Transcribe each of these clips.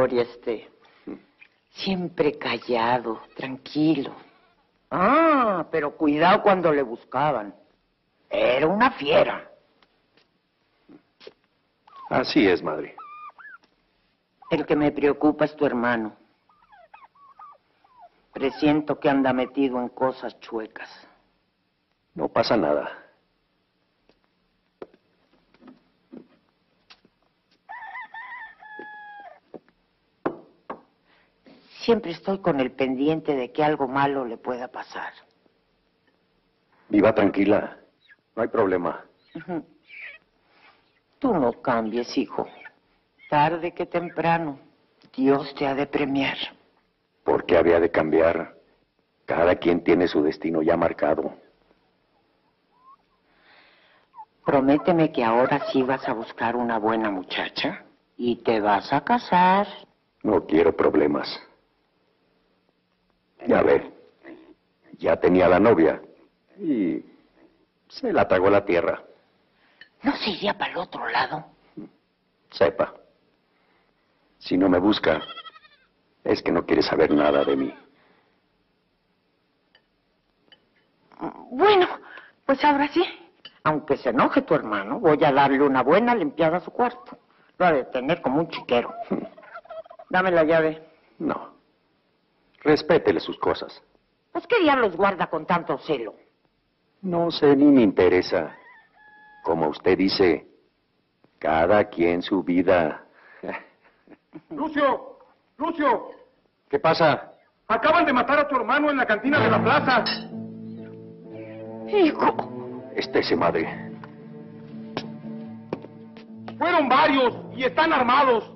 gloria esté. Siempre callado, tranquilo. Ah, pero cuidado cuando le buscaban. Era una fiera. Así es, madre. El que me preocupa es tu hermano. Presiento que anda metido en cosas chuecas. No pasa nada. Siempre estoy con el pendiente de que algo malo le pueda pasar. Viva tranquila. No hay problema. Tú no cambies, hijo. Tarde que temprano, Dios te ha de premiar. ¿Por qué había de cambiar? Cada quien tiene su destino ya marcado. Prométeme que ahora sí vas a buscar una buena muchacha y te vas a casar. No quiero problemas. Ya ve, ya tenía la novia y se la tragó la tierra. ¿No se iría para el otro lado? Sepa. Si no me busca, es que no quiere saber nada de mí. Bueno, pues ahora sí. Aunque se enoje tu hermano, voy a darle una buena limpiada a su cuarto. Lo ha de tener como un chiquero. Dame la llave. No. Respétele sus cosas. Pues qué día los guarda con tanto celo. No sé ni me interesa. Como usted dice, cada quien su vida. Lucio, Lucio, ¿Qué pasa? acaban de matar a tu hermano en la cantina de la plaza. Hijo. Estése madre. Fueron varios y están armados.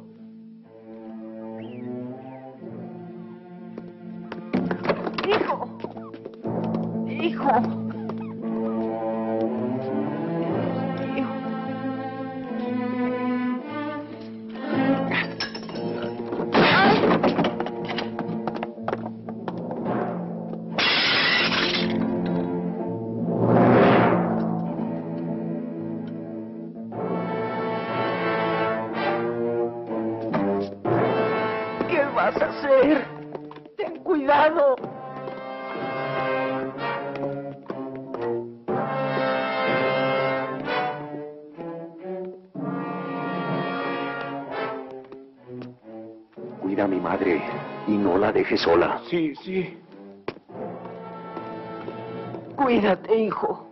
Sola. Sí, sí. Cuídate, hijo.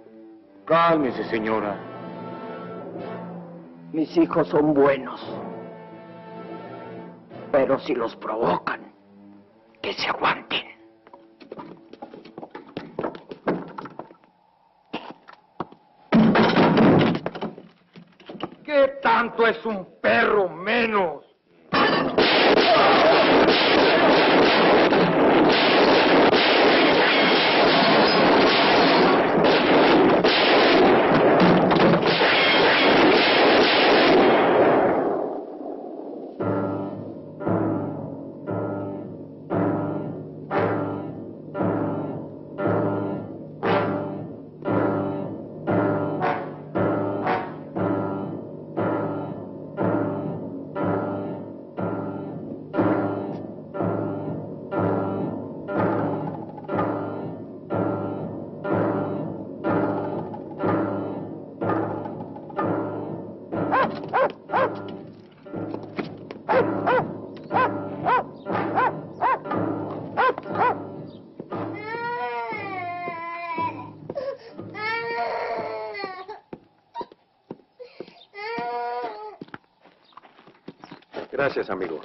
Cálmese, señora. Mis hijos son buenos. Pero si los provocan, que se aguanten. ¿Qué tanto es un perro menos? Gracias, amigo.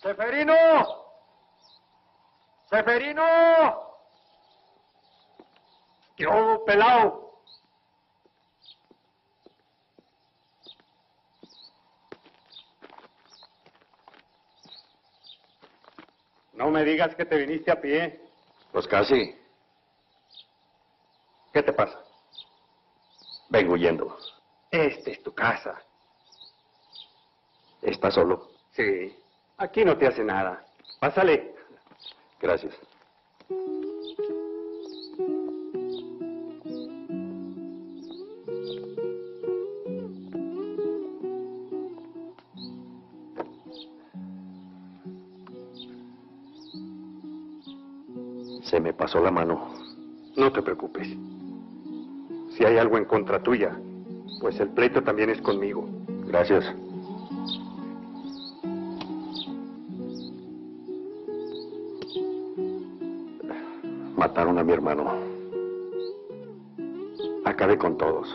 ¡Seferino! ¡Seferino! ¿Qué hubo, pelado? No me digas que te viniste a pie. Pues casi. ¿Qué te pasa? Vengo huyendo. Esta es tu casa. ¿Está solo? Sí. Aquí no te hace nada. Pásale. Gracias. Se me pasó la mano. No te preocupes. Si hay algo en contra tuya, pues el pleito también es conmigo. Gracias. Mataron a mi hermano. Acabé con todos.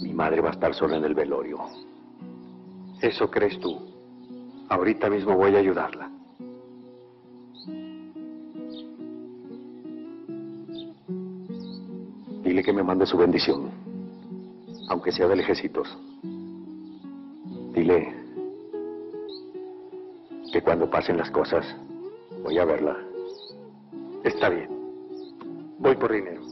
Mi madre va a estar sola en el velorio. Eso crees tú. Ahorita mismo voy a ayudarla. Que me mande su bendición, aunque sea de lejecitos. Dile que cuando pasen las cosas voy a verla. Está bien. Voy por dinero.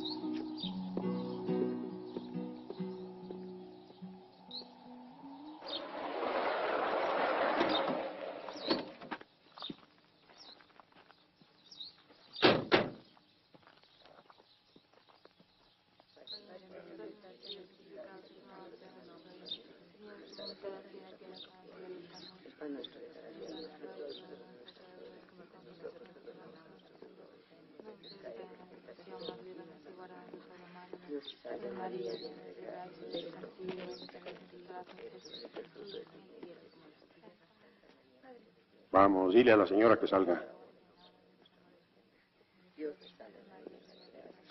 Dile a la señora que salga.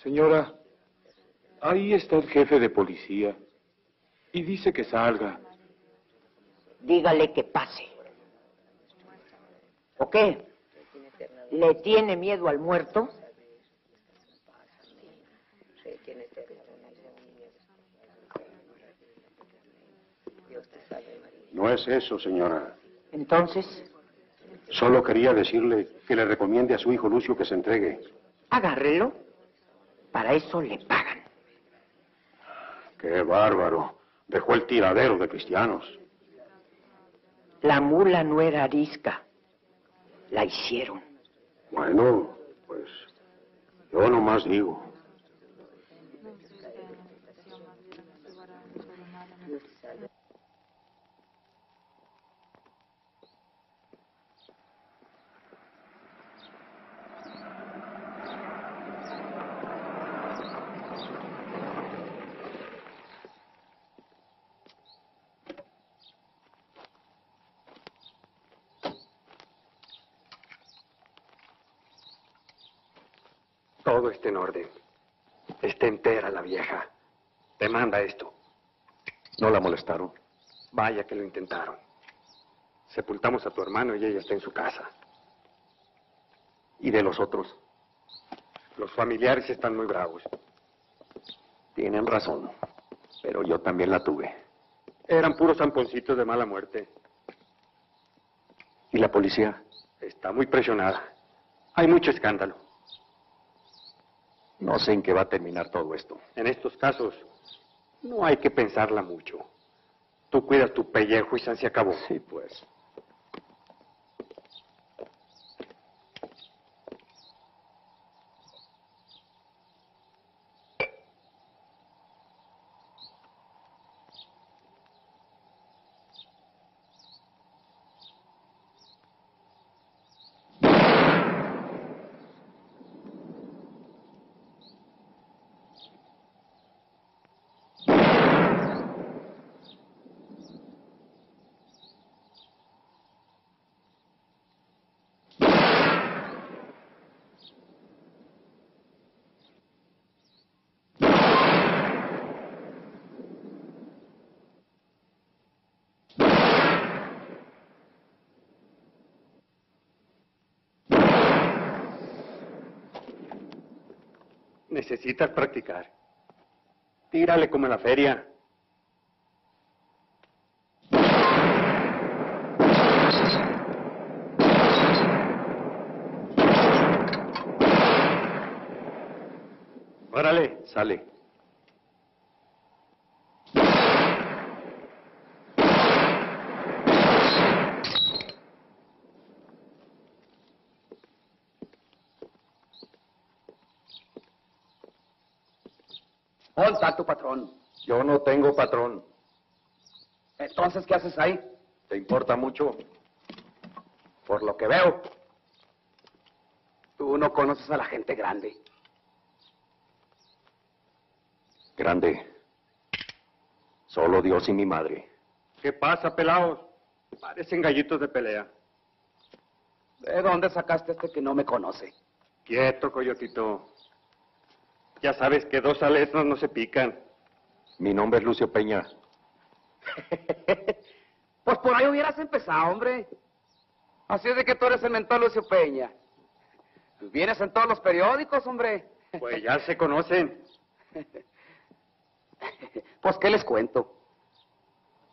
Señora, ahí está el jefe de policía y dice que salga. Dígale que pase. ¿O qué? ¿Le tiene miedo al muerto? No es eso, señora. Entonces, Solo quería decirle que le recomiende a su hijo Lucio que se entregue. agárrelo. Para eso le pagan. Qué bárbaro. Dejó el tiradero de cristianos. La mula no era arisca. La hicieron. Bueno, pues yo nomás digo. Todo está en orden. Está entera la vieja. Te manda esto. ¿No la molestaron? Vaya que lo intentaron. Sepultamos a tu hermano y ella está en su casa. ¿Y de los otros? Los familiares están muy bravos. Tienen razón. Pero yo también la tuve. Eran puros zamponcitos de mala muerte. ¿Y la policía? Está muy presionada. Hay mucho escándalo. No sé en qué va a terminar todo esto. En estos casos, no hay que pensarla mucho. Tú cuidas tu pellejo y se acabó. Sí, pues. Necesitas practicar. Tírale como en la feria. Órale, Sale. ¿Dónde está tu patrón? Yo no tengo patrón. Entonces, ¿qué haces ahí? ¿Te importa mucho? Por lo que veo, tú no conoces a la gente grande. Grande. Solo Dios y mi madre. ¿Qué pasa, pelados? Parecen gallitos de pelea. ¿De dónde sacaste este que no me conoce? Quieto, coyotito. Ya sabes que dos alesnos no se pican. Mi nombre es Lucio Peña. pues por ahí hubieras empezado, hombre. Así es de que tú eres el mentor Lucio Peña. Vienes en todos los periódicos, hombre. Pues ya se conocen. pues, ¿qué les cuento?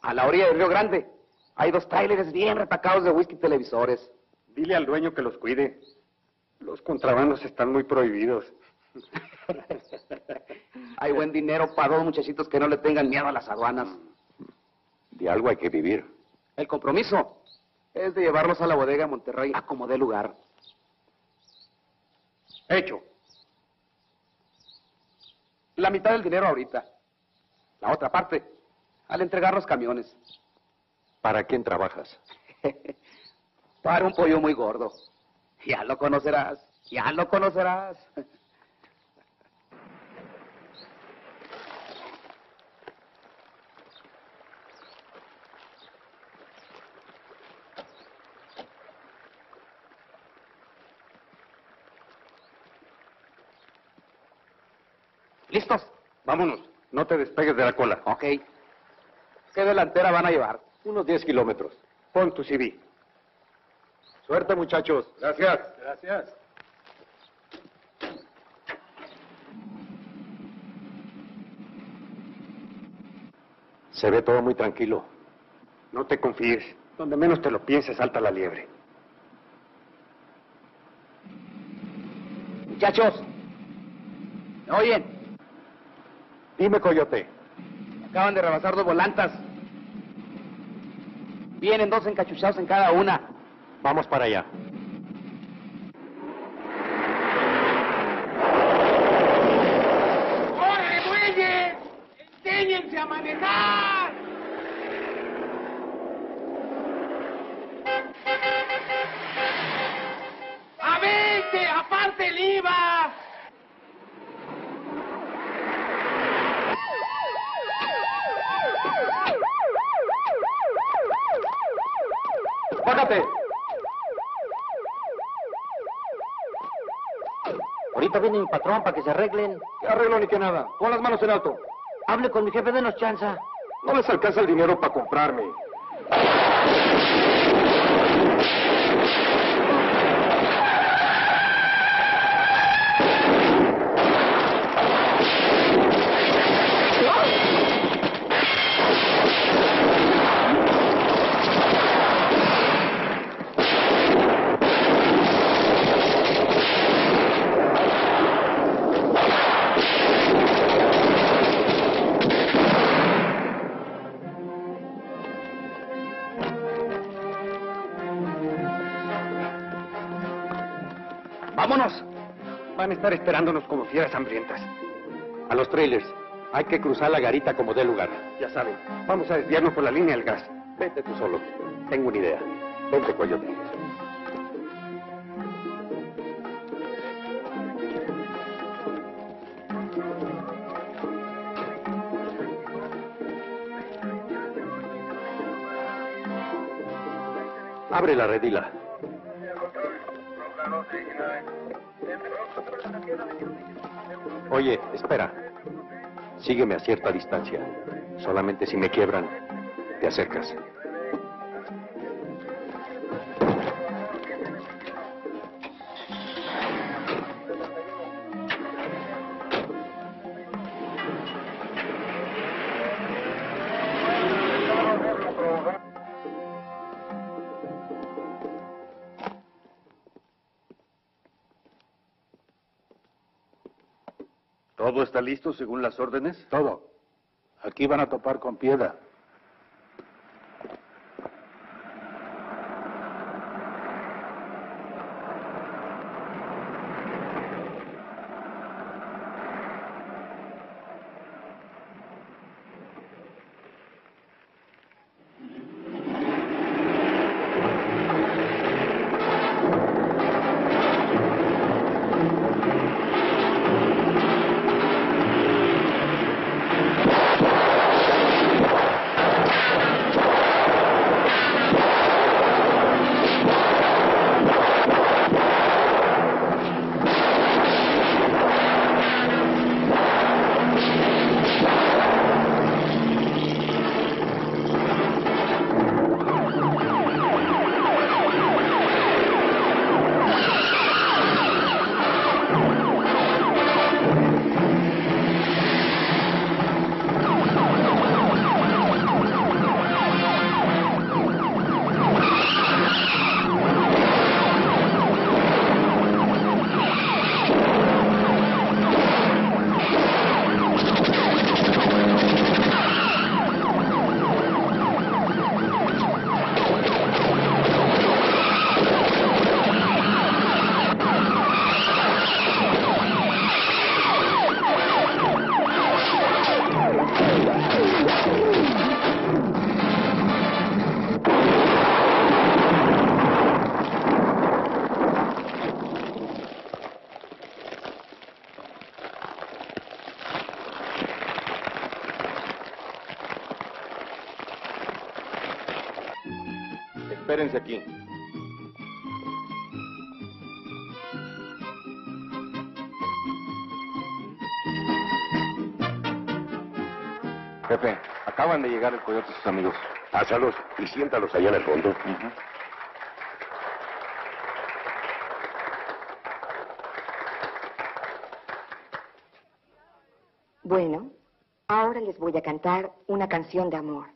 A la orilla del Río Grande hay dos trailers bien retacados de whisky y televisores. Dile al dueño que los cuide. Los contrabandos están muy prohibidos. Hay buen dinero para dos muchachitos que no le tengan miedo a las aduanas. De algo hay que vivir. El compromiso es de llevarlos a la bodega de Monterrey a como dé lugar. Hecho. La mitad del dinero ahorita. La otra parte, al entregar los camiones. ¿Para quién trabajas? Para un pollo muy gordo. Ya lo conocerás, ya lo conocerás. ¿Listos? Vámonos. No te despegues de la cola. Ok. ¿Qué delantera van a llevar? Unos 10 kilómetros. Pon tu CV. Suerte, muchachos. Gracias. Gracias. Se ve todo muy tranquilo. No te confíes. Donde menos te lo pienses, salta la liebre. Muchachos, ¿me oyen? Dime, Coyote. Acaban de rebasar dos volantas. Vienen dos encachuchados en cada una. Vamos para allá. ¡Órale, muelles! ¡Enséñense a manejar! ¡A vente! ¡Aparte el IVA! ¡Bájate! Ahorita viene mi patrón para que se arreglen. ¿Qué arreglo ni que nada? Pon las manos en alto. Hable con mi jefe, denos chanza. No les alcanza el dinero para comprarme. Estar esperándonos como fieras hambrientas. A los trailers. Hay que cruzar la garita como dé lugar. Ya saben, vamos a desviarnos por la línea del gas. Vete tú solo. Tengo una idea. Vente, coyote. Abre la redila. Sígueme a cierta distancia. Solamente si me quiebran, te acercas. ¿Todo está listo según las órdenes? Todo. Aquí van a topar con piedra. Espérense aquí. Jefe, acaban de llegar el coyote y sus amigos. Pásalos y siéntalos allá en el fondo. Bueno, ahora les voy a cantar una canción de amor.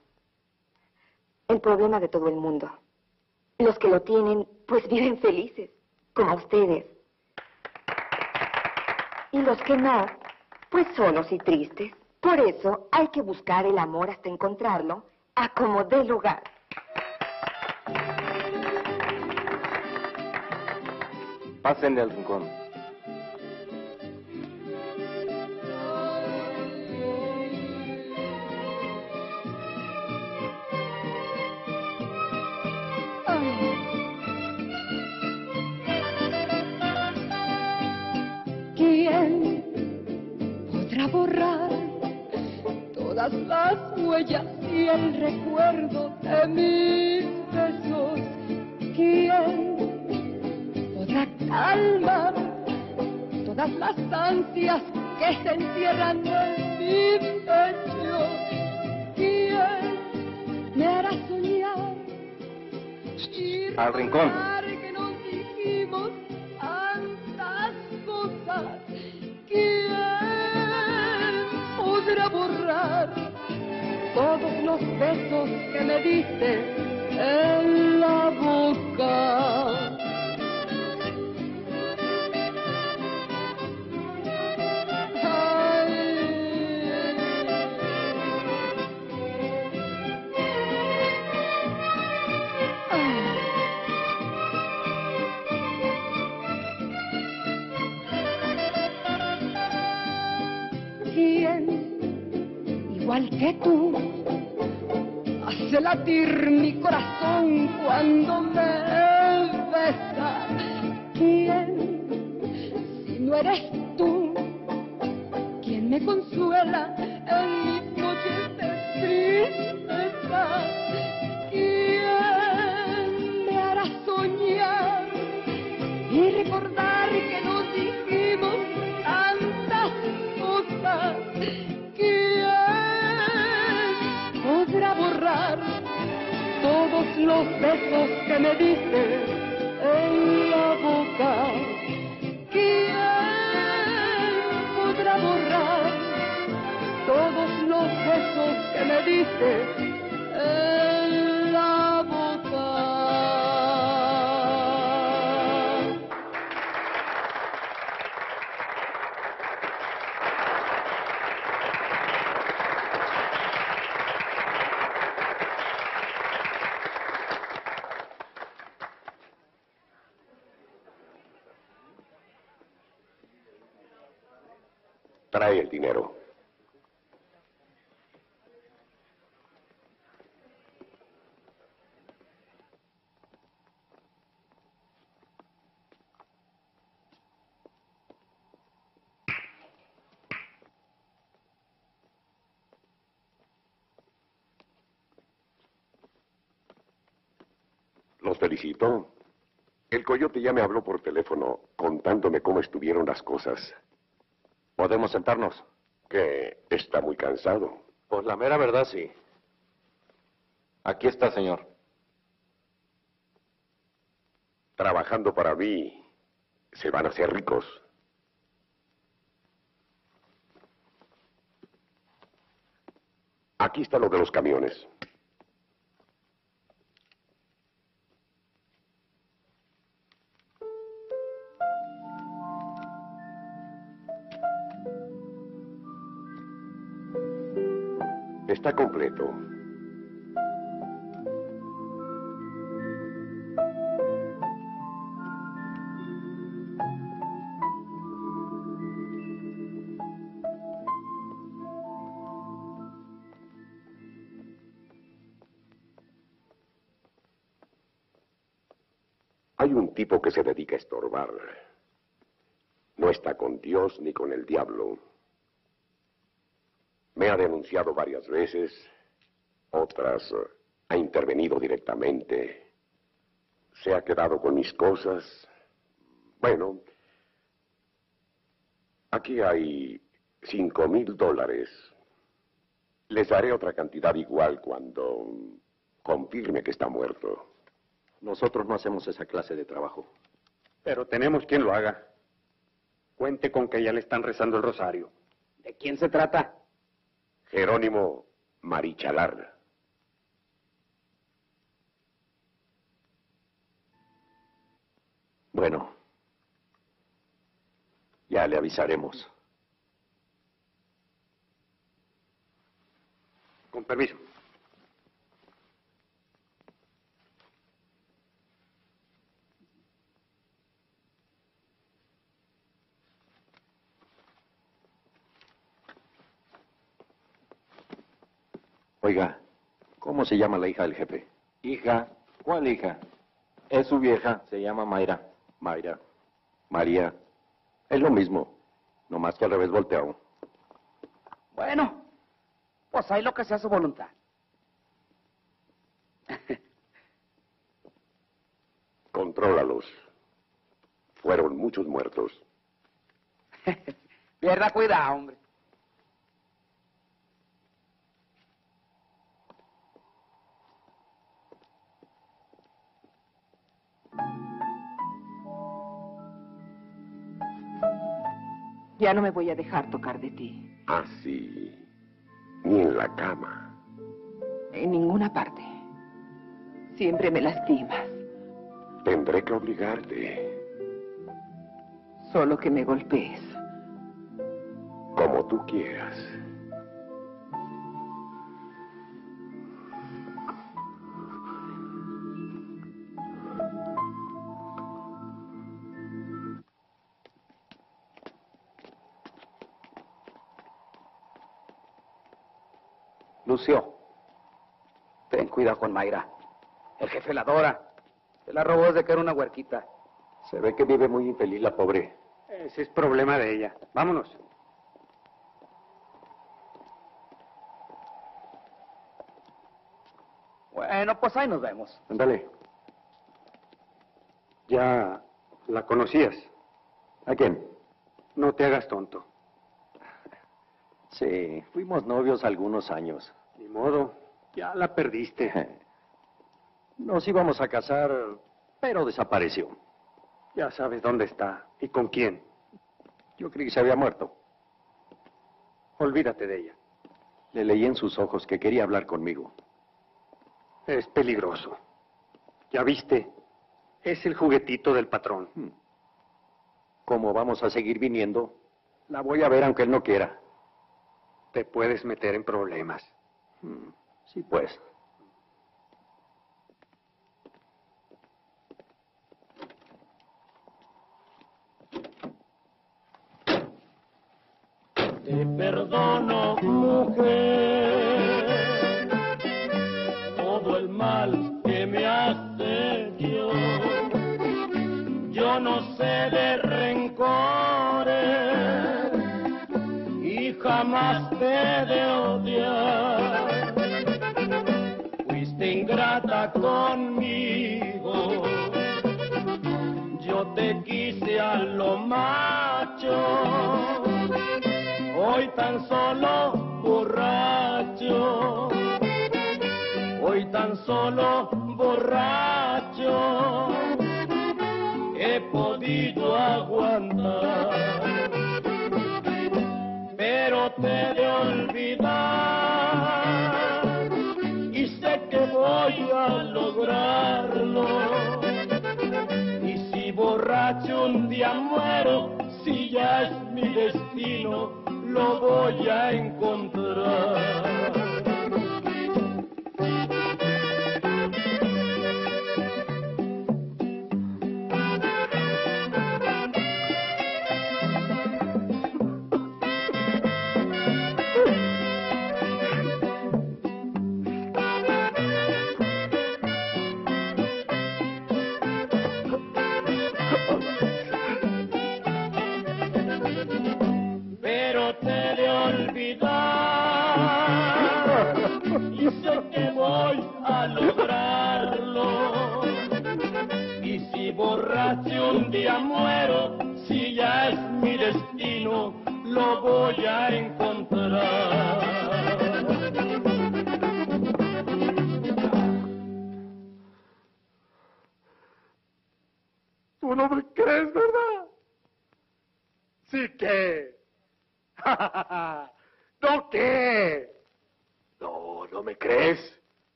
El problema de todo el mundo. Los que lo tienen, pues viven felices, como ustedes. Y los que no, pues solos y tristes. Por eso hay que buscar el amor hasta encontrarlo, a como dé lugar. Pásenle al rincón. El recuerdo de mis besos? ¿Quién podrá calmar todas las ansias que se encierran en mi pecho. ¿Quién me hará soñar? Al rincón. Que Los felicito. El coyote ya me habló por teléfono contándome cómo estuvieron las cosas. ¿Podemos sentarnos? Que está muy cansado. Pues la mera verdad, sí. Aquí está, señor. Trabajando para mí, se van a hacer ricos. Aquí está lo de los camiones. Está completo. Hay un tipo que se dedica a estorbar. No está con Dios ni con el diablo. Me ha denunciado varias veces, otras eh, ha intervenido directamente, se ha quedado con mis cosas. Bueno, aquí hay cinco mil dólares. Les daré otra cantidad igual cuando confirme que está muerto. Nosotros no hacemos esa clase de trabajo. Pero tenemos quien lo haga. Cuente con que ya le están rezando el rosario. ¿De quién se trata? Jerónimo Marichalar. Bueno, ya le avisaremos. Con permiso. Oiga, ¿cómo se llama la hija del jefe? Hija, ¿cuál hija? Es su vieja, se llama Mayra. Mayra. María. Es lo mismo, no más que al revés volteado. Bueno, pues hay lo que sea su voluntad. Contrólalos. Fueron muchos muertos. Pierda cuidado, hombre. Ya no me voy a dejar tocar de ti. Así. Ni en la cama. En ninguna parte. Siempre me lastimas. Tendré que obligarte. Solo que me golpees. Como tú quieras. Lucio, ten cuidado con Mayra. El jefe la adora. Se la robó desde que era una huerquita. Se ve que vive muy infeliz la pobre. Ese es problema de ella. Vámonos. Bueno, pues ahí nos vemos. Ándale. Ya la conocías. ¿A quién? No te hagas tonto. Sí, fuimos novios algunos años. Ni modo, ya la perdiste. Nos íbamos a casar, pero desapareció. Ya sabes dónde está y con quién. Yo creí que se había muerto. Olvídate de ella. Le leí en sus ojos que quería hablar conmigo. Es peligroso. ¿Ya viste? Es el juguetito del patrón. Hmm. Como vamos a seguir viniendo, la voy a ver aunque él no quiera. Te puedes meter en problemas. Sí, pues. Te perdono, mujer, todo el mal que me has hecho. Yo no sé de rencores y jamás te de odiar. Ingrata conmigo, yo te quise a lo macho hoy tan solo borracho, hoy tan solo borracho, he podido aguantar, pero te de olvidar voy a lograrlo. Y si borracho un día muero, si ya es mi destino, lo voy a encontrar.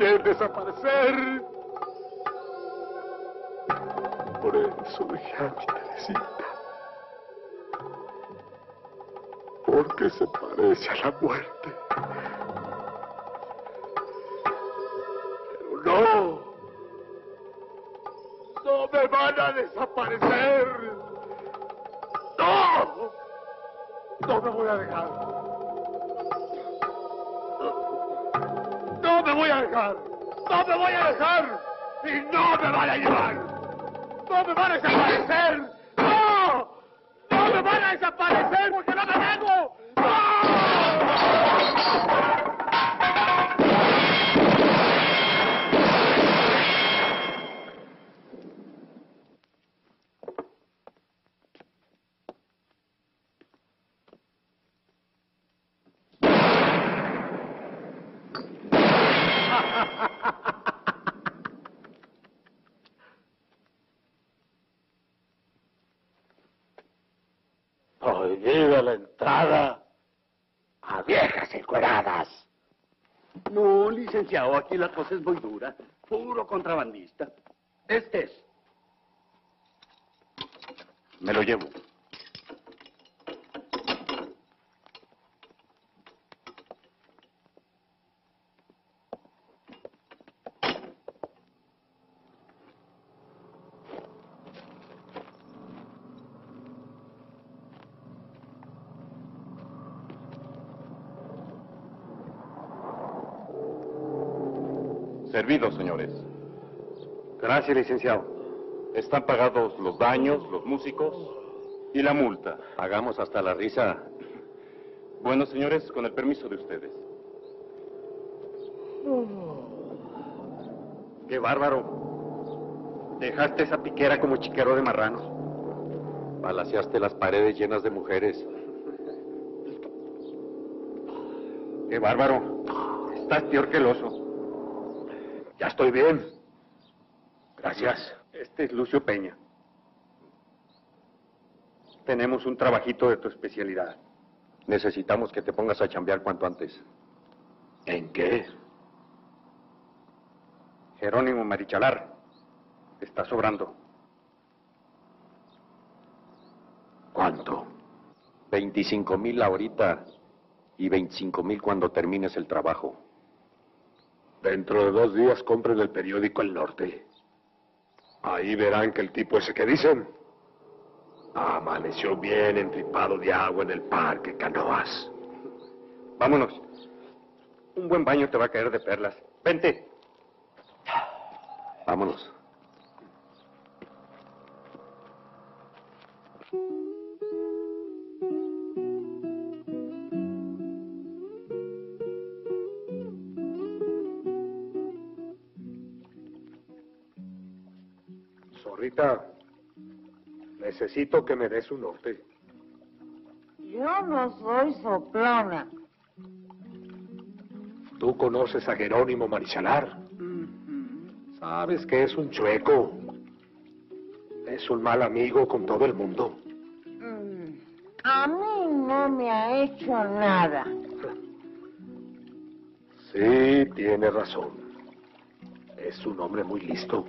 Quiere desaparecer. Por eso dejé a mi Teresita. Porque se parece a la muerte. Van a llevar. No me van a desaparecer. No. No me van a desaparecer aquí la cosa dura. Puro contrabandista. Este es. Me lo llevo. Servidos, señores. Gracias, licenciado. Están pagados los daños, los músicos y la multa. Hagamos hasta la risa. Bueno, señores, con el permiso de ustedes. Qué bárbaro. Dejaste esa piquera como chiquero de marranos. Balaseaste las paredes llenas de mujeres. Qué bárbaro. Estás peor que el oso. Ya estoy bien. Gracias. Este es Lucio Peña. Tenemos un trabajito de tu especialidad. Necesitamos que te pongas a chambear cuanto antes. ¿En qué? Jerónimo Marichalar. Está sobrando. ¿Cuánto? 25 mil ahorita y 25 mil cuando termines el trabajo. Dentro de dos días compren el periódico El Norte. Ahí verán que el tipo ese que dicen amaneció bien entripado de agua en el parque Canoas. Vámonos. Un buen baño te va a caer de perlas. Vente. Vámonos. Necesito que me des un norte. Yo no soy soplona. Tú conoces a Jerónimo Marichalar. Sabes que es un chueco. Es un mal amigo con todo el mundo. Mm, A mí no me ha hecho nada. Sí, tiene razón. Es un hombre muy listo.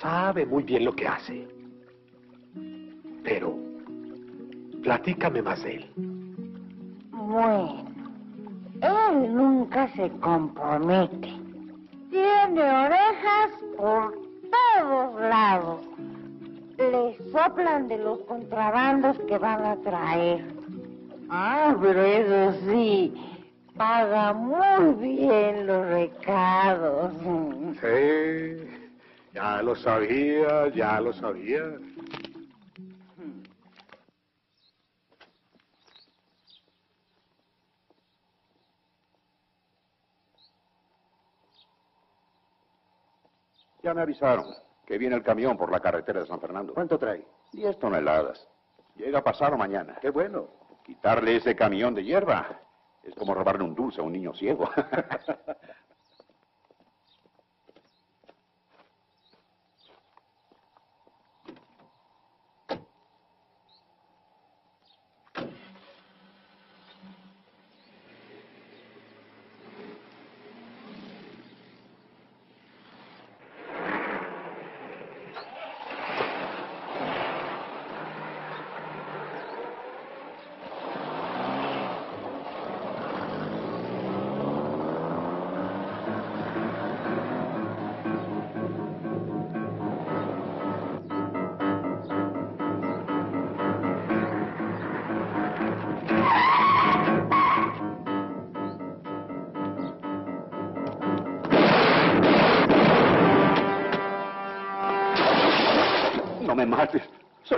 Sabe muy bien lo que hace. Pero, platícame más de él. Bueno, él nunca se compromete. Tiene orejas por todos lados. Le soplan de los contrabandos que van a traer. Ah, pero eso sí, paga muy bien los recados. Sí, ya lo sabía, ya lo sabía. Ya me avisaron que viene el camión por la carretera de San Fernando. ¿Cuánto trae? Diez toneladas. Llega pasado mañana. Qué bueno. Quitarle ese camión de hierba es como robarle un dulce a un niño ciego.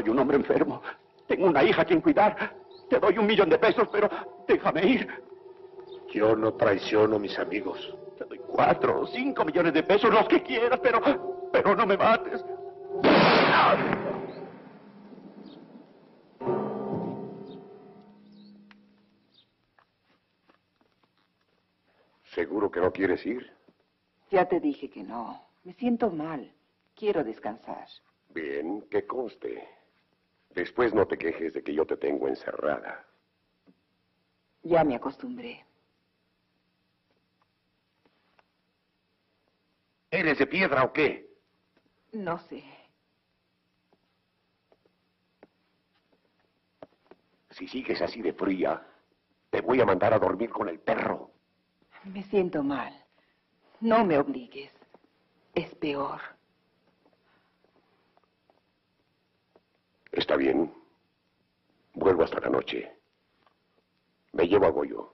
Soy un hombre enfermo. Tengo una hija a quien cuidar. Te doy un millón de pesos, pero déjame ir. Yo no traiciono a mis amigos. Te doy cuatro o cinco millones de pesos, los que quieras, pero, pero no me mates. ¿Seguro que no quieres ir? Ya te dije que no. Me siento mal. Quiero descansar. Bien, que conste. Después no te quejes de que yo te tengo encerrada. Ya me acostumbré. ¿Eres de piedra o qué? No sé. Si sigues así de fría, te voy a mandar a dormir con el perro. Me siento mal. No me obligues. Es peor. Está bien. Vuelvo hasta la noche. Me llevo a Goyo.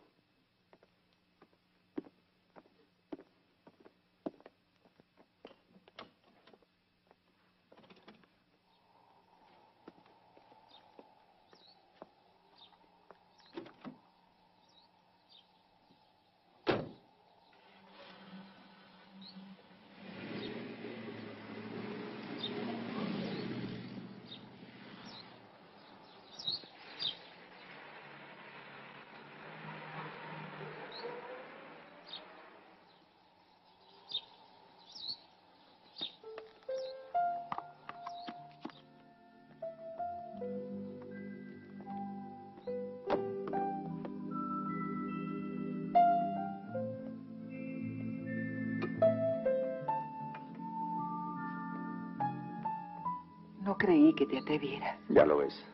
Te atrevieras. Ya lo ves.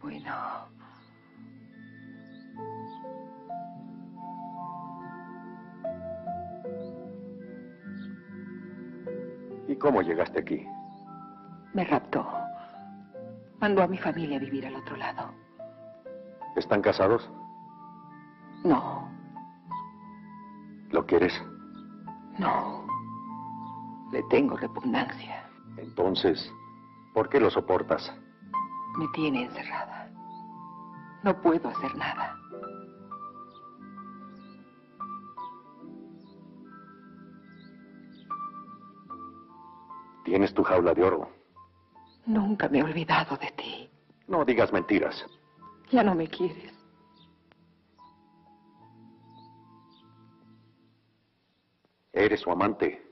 Bueno, ¿Y cómo llegaste aquí? me raptó. Mandó a mi familia a vivir al otro lado. ¿Están casados? No, ¿Lo quieres? no. Le tengo repugnancia. Entonces, ¿por qué lo soportas? Me tiene encerrada. No puedo hacer nada. Tienes tu jaula de oro. Nunca me he olvidado de ti. No digas mentiras. Ya no me quieres. Eres su amante.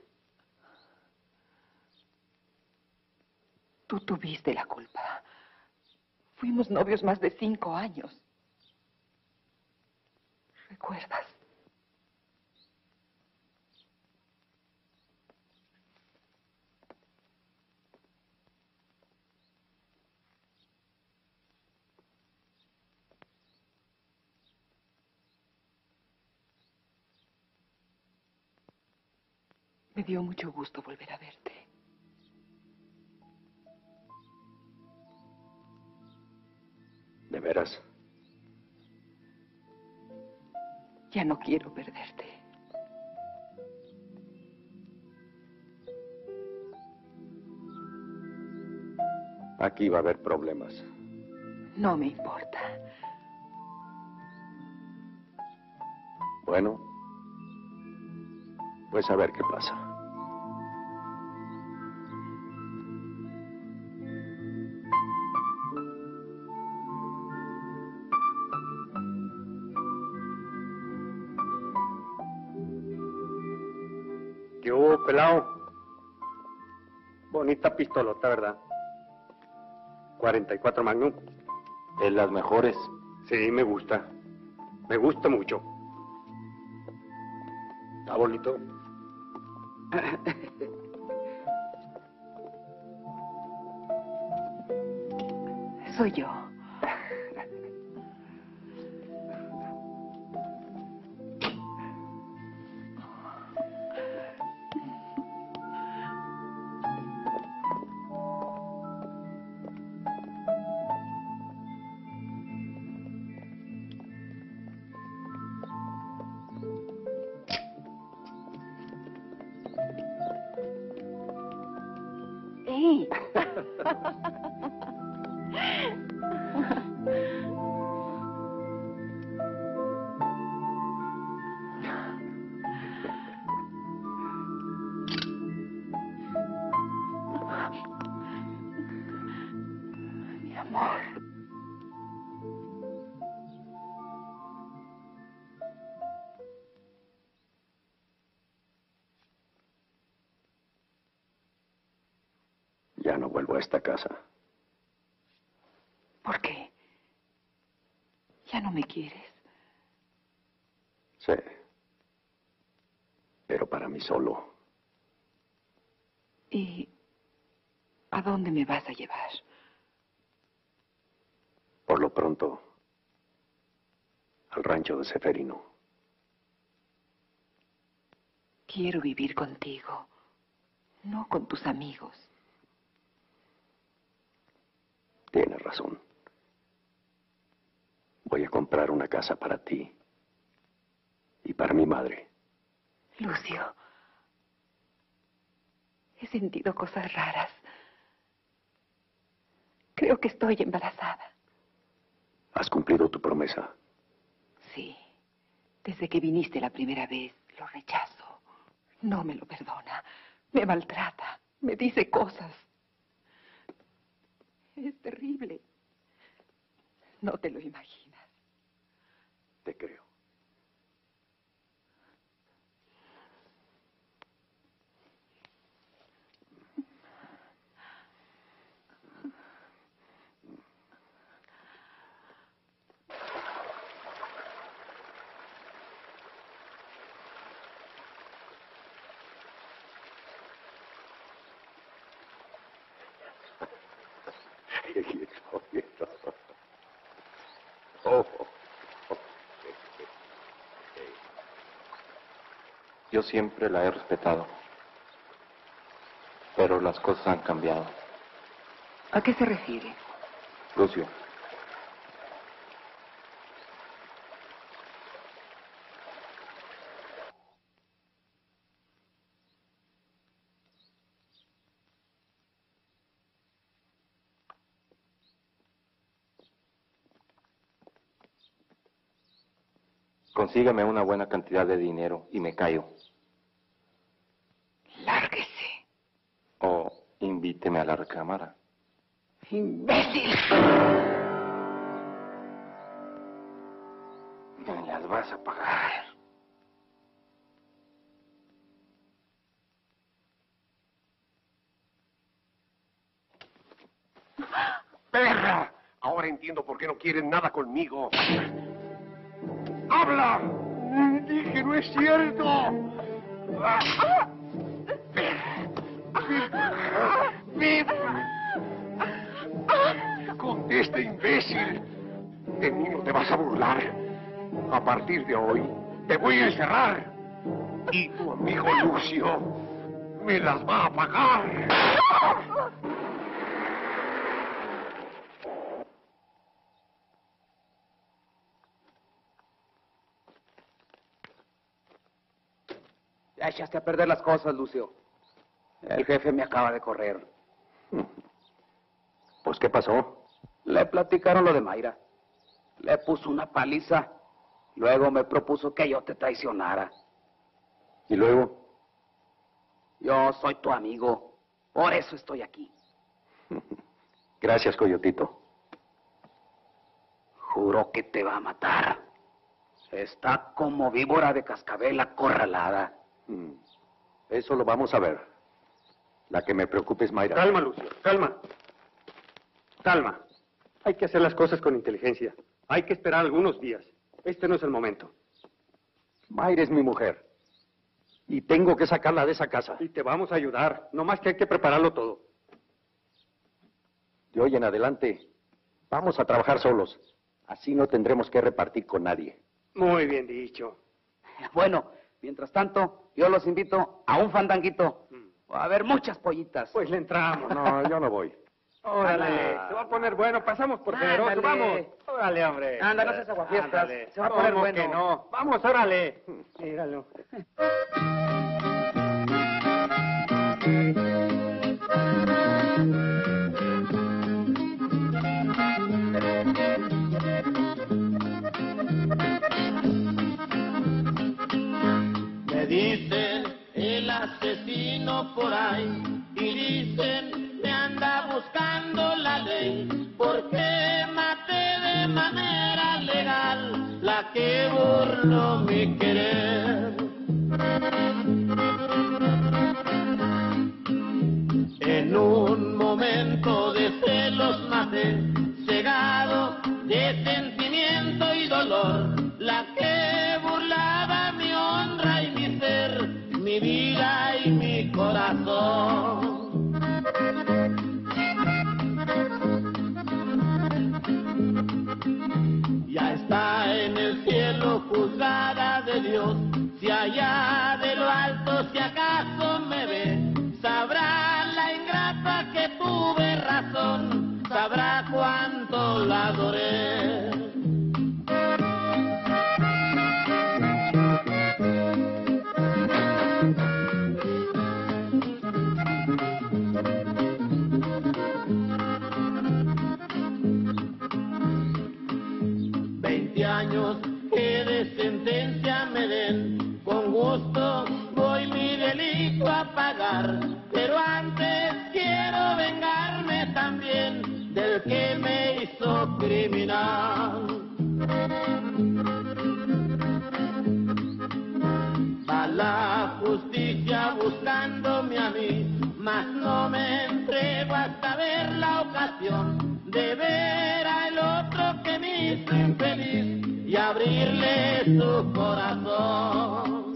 Tú tuviste la culpa. Fuimos novios más de cinco años. ¿Recuerdas? Me dio mucho gusto volver a verte. ¿De veras? Ya no quiero perderte. Aquí va a haber problemas. No me importa. Bueno, pues a ver qué pasa. Bonita pistolota, ¿verdad? 44 Magnum. De las mejores. Sí, me gusta. Me gusta mucho. Está bonito. Soy yo. Esta casa. ¿Por qué? ¿Ya no me quieres? Sí. Pero para mí solo. ¿Y a dónde me vas a llevar? Por lo pronto, al rancho de Seferino. Quiero vivir contigo, no con tus amigos. Tienes razón. Voy a comprar una casa para ti y para mi madre. Lucio, he sentido cosas raras. Creo que estoy embarazada. ¿Has cumplido tu promesa? Sí. Desde que viniste la primera vez, lo rechazo. No me lo perdona. Me maltrata. Me dice cosas. Es terrible. No te lo imaginas. Te creo. Oh, Yo siempre la he respetado. Pero las cosas han cambiado. ¿A qué se refiere? Lucio, consígame una buena cantidad de dinero y me callo. Lárguese. O invíteme a la recámara. ¡Imbécil! Me las vas a pagar. ¡Perra! Ahora entiendo por qué no quieren nada conmigo. ¡Habla! Dije, no es cierto. ¡Viv! Contesta, imbécil. De mí te vas a burlar. A partir de hoy, te voy a encerrar. Y tu amigo Lucio me las va a pagar. Ya echaste a perder las cosas, Lucio. El jefe me acaba de correr. Pues, ¿qué pasó? Le platicaron lo de Mayra. Le puso una paliza. Luego me propuso que yo te traicionara. ¿Y luego? Yo soy tu amigo. Por eso estoy aquí. Gracias, Coyotito. Juro que te va a matar. Está como víbora de cascabel acorralada. Mm. Eso lo vamos a ver. La que me preocupa es Mayra. Calma, Lucio, calma. Calma. Hay que hacer las cosas con inteligencia. Hay que esperar algunos días. Este no es el momento. Mayra es mi mujer. Y tengo que sacarla de esa casa. Y te vamos a ayudar. No más que hay que prepararlo todo. De hoy en adelante, vamos a trabajar solos. Así no tendremos que repartir con nadie. Muy bien dicho. Bueno, mientras tanto, yo los invito a un fandanguito. Va a haber muchas pollitas. Pues le entramos. No, yo no voy. Órale, se va a poner bueno. Pasamos por generoso, vamos. Órale, hombre. Anda, no seas aguafiestas. Se va a poner ¿Cómo bueno. que no? Vamos, órale. Míralo. asesino por ahí y dicen me anda buscando la ley porque maté de manera legal la que burló mi querer. En un momento de celos maté, cegado de sentimiento y dolor, la que burlaba mi honra y mi ser, mi vida y de lo alto si acaso me ve, sabrá la ingrata que tuve razón, sabrá cuánto la adoré. Mas no me entrego hasta ver la ocasión de ver al otro que me hizo infeliz y abrirle su corazón.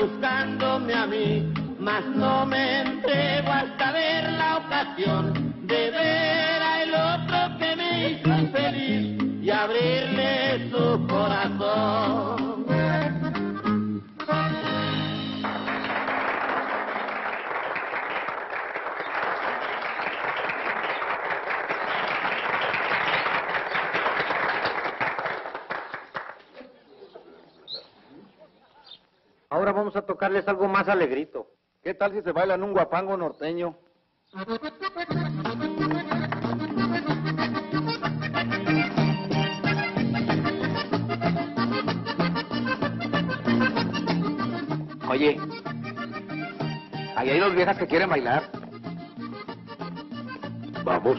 Buscándome a mí, mas no me entrego hasta ver la ocasión de ver al otro que me hizo infeliz y abrirle su corazón. Vamos a tocarles algo más alegrito. ¿Qué tal si se bailan un guapango norteño? Oye, ahí hay dos viejas que quieren bailar. Vamos.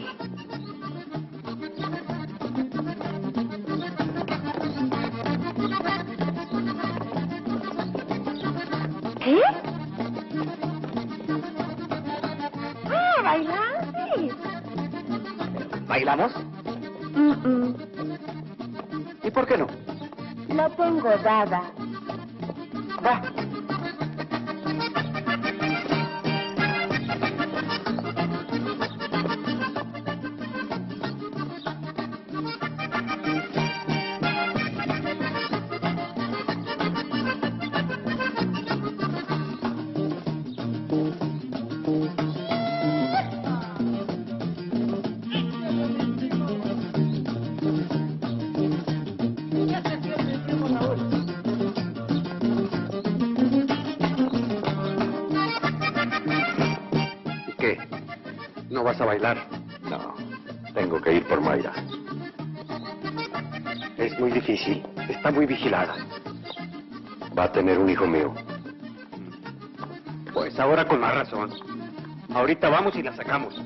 ¿Bailamos? Mm, mm, ¿Y por qué no? La tengo dada. Va. Va a tener un hijo mío. Pues ahora con más razón. Ahorita vamos y la sacamos.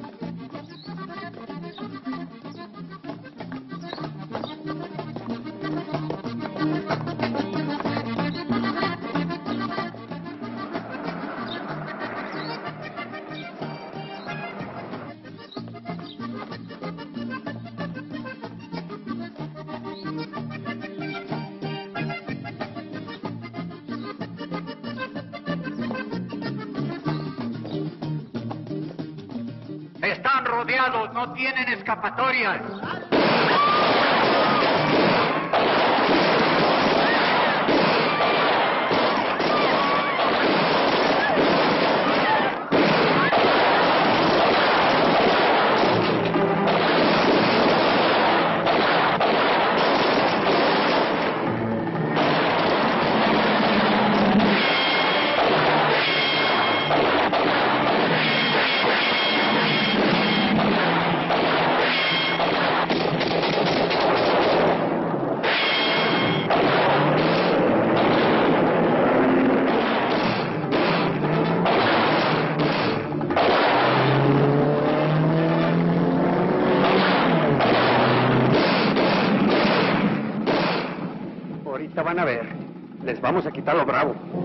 Lo bravo.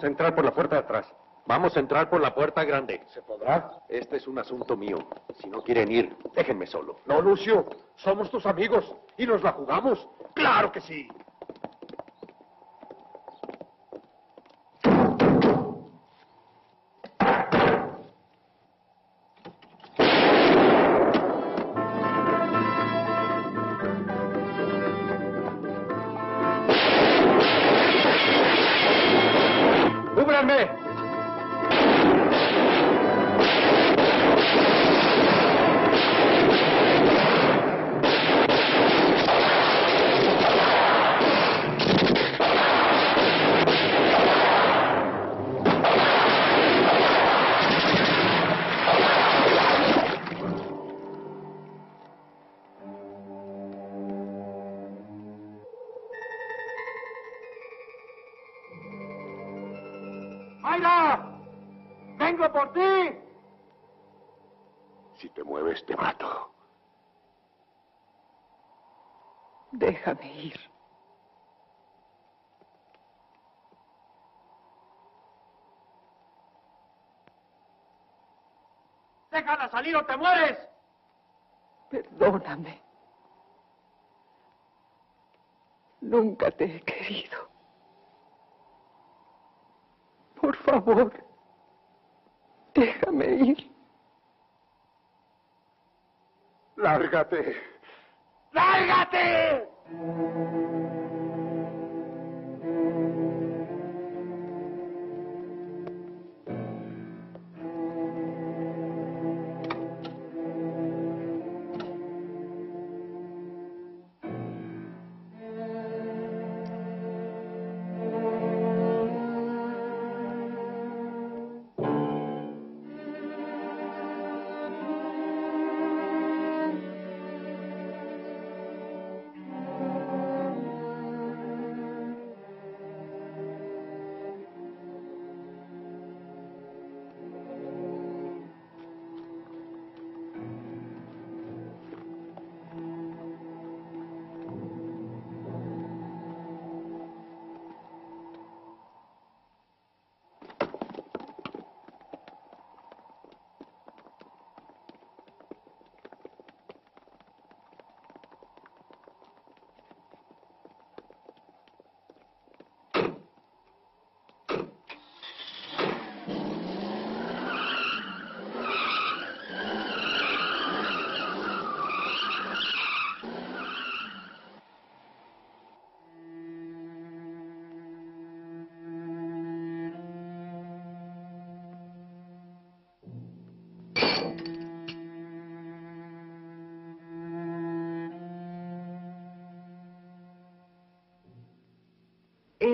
Vamos a entrar por la puerta de atrás. Vamos a entrar por la puerta grande. ¿Se podrá? Este es un asunto mío. Si no quieren ir, déjenme solo. No, Lucio. Somos tus amigos y nos la jugamos. ¡Claro que sí! ¡Déjala salir o te mueres! Perdóname. Nunca te he querido. Por favor, déjame ir. ¡Lárgate! ¡Lárgate!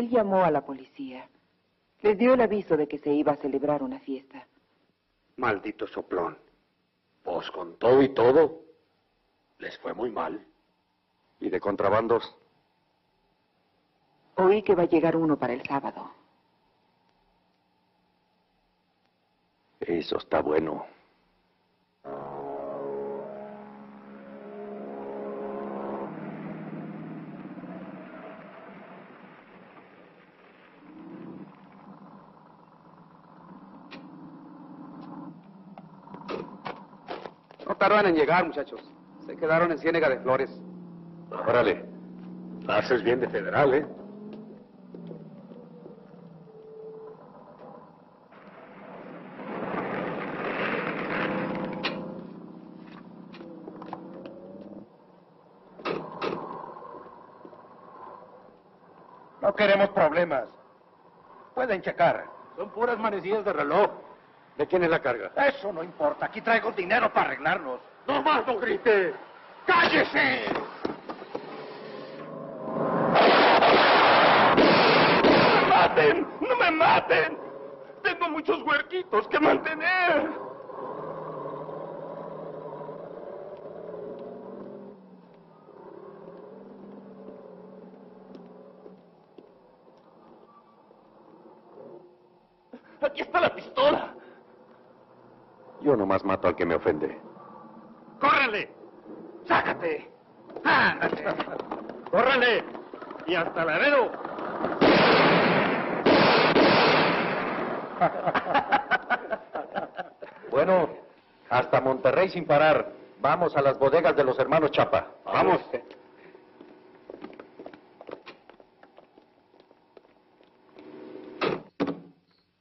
Él llamó a la policía. Les dio el aviso de que se iba a celebrar una fiesta. Maldito soplón. Pues con todo y todo, les fue muy mal. ¿Y de contrabandos? Oí que va a llegar uno para el sábado. Eso está bueno. No tardan en llegar, muchachos. Se quedaron en Ciénega de Flores. Órale. Haces bien de federal, ¿eh? No queremos problemas. Pueden checar. Son puras manecillas de reloj. ¿De quién es la carga? Eso no importa. Aquí traigo dinero para arreglarlos. ¡No más, no grite! ¡Cállese! ¡No me maten! ¡No me maten! Tengo muchos huerquitos que mantener. Aquí está la pistola. Yo nomás mato al que me ofende. ¡Córrele! ¡Sácate! ¡Ándale! ¡Córrele! ¡Y hasta Laredo! Bueno, hasta Monterrey sin parar. Vamos a las bodegas de los hermanos Chapa. Vamos.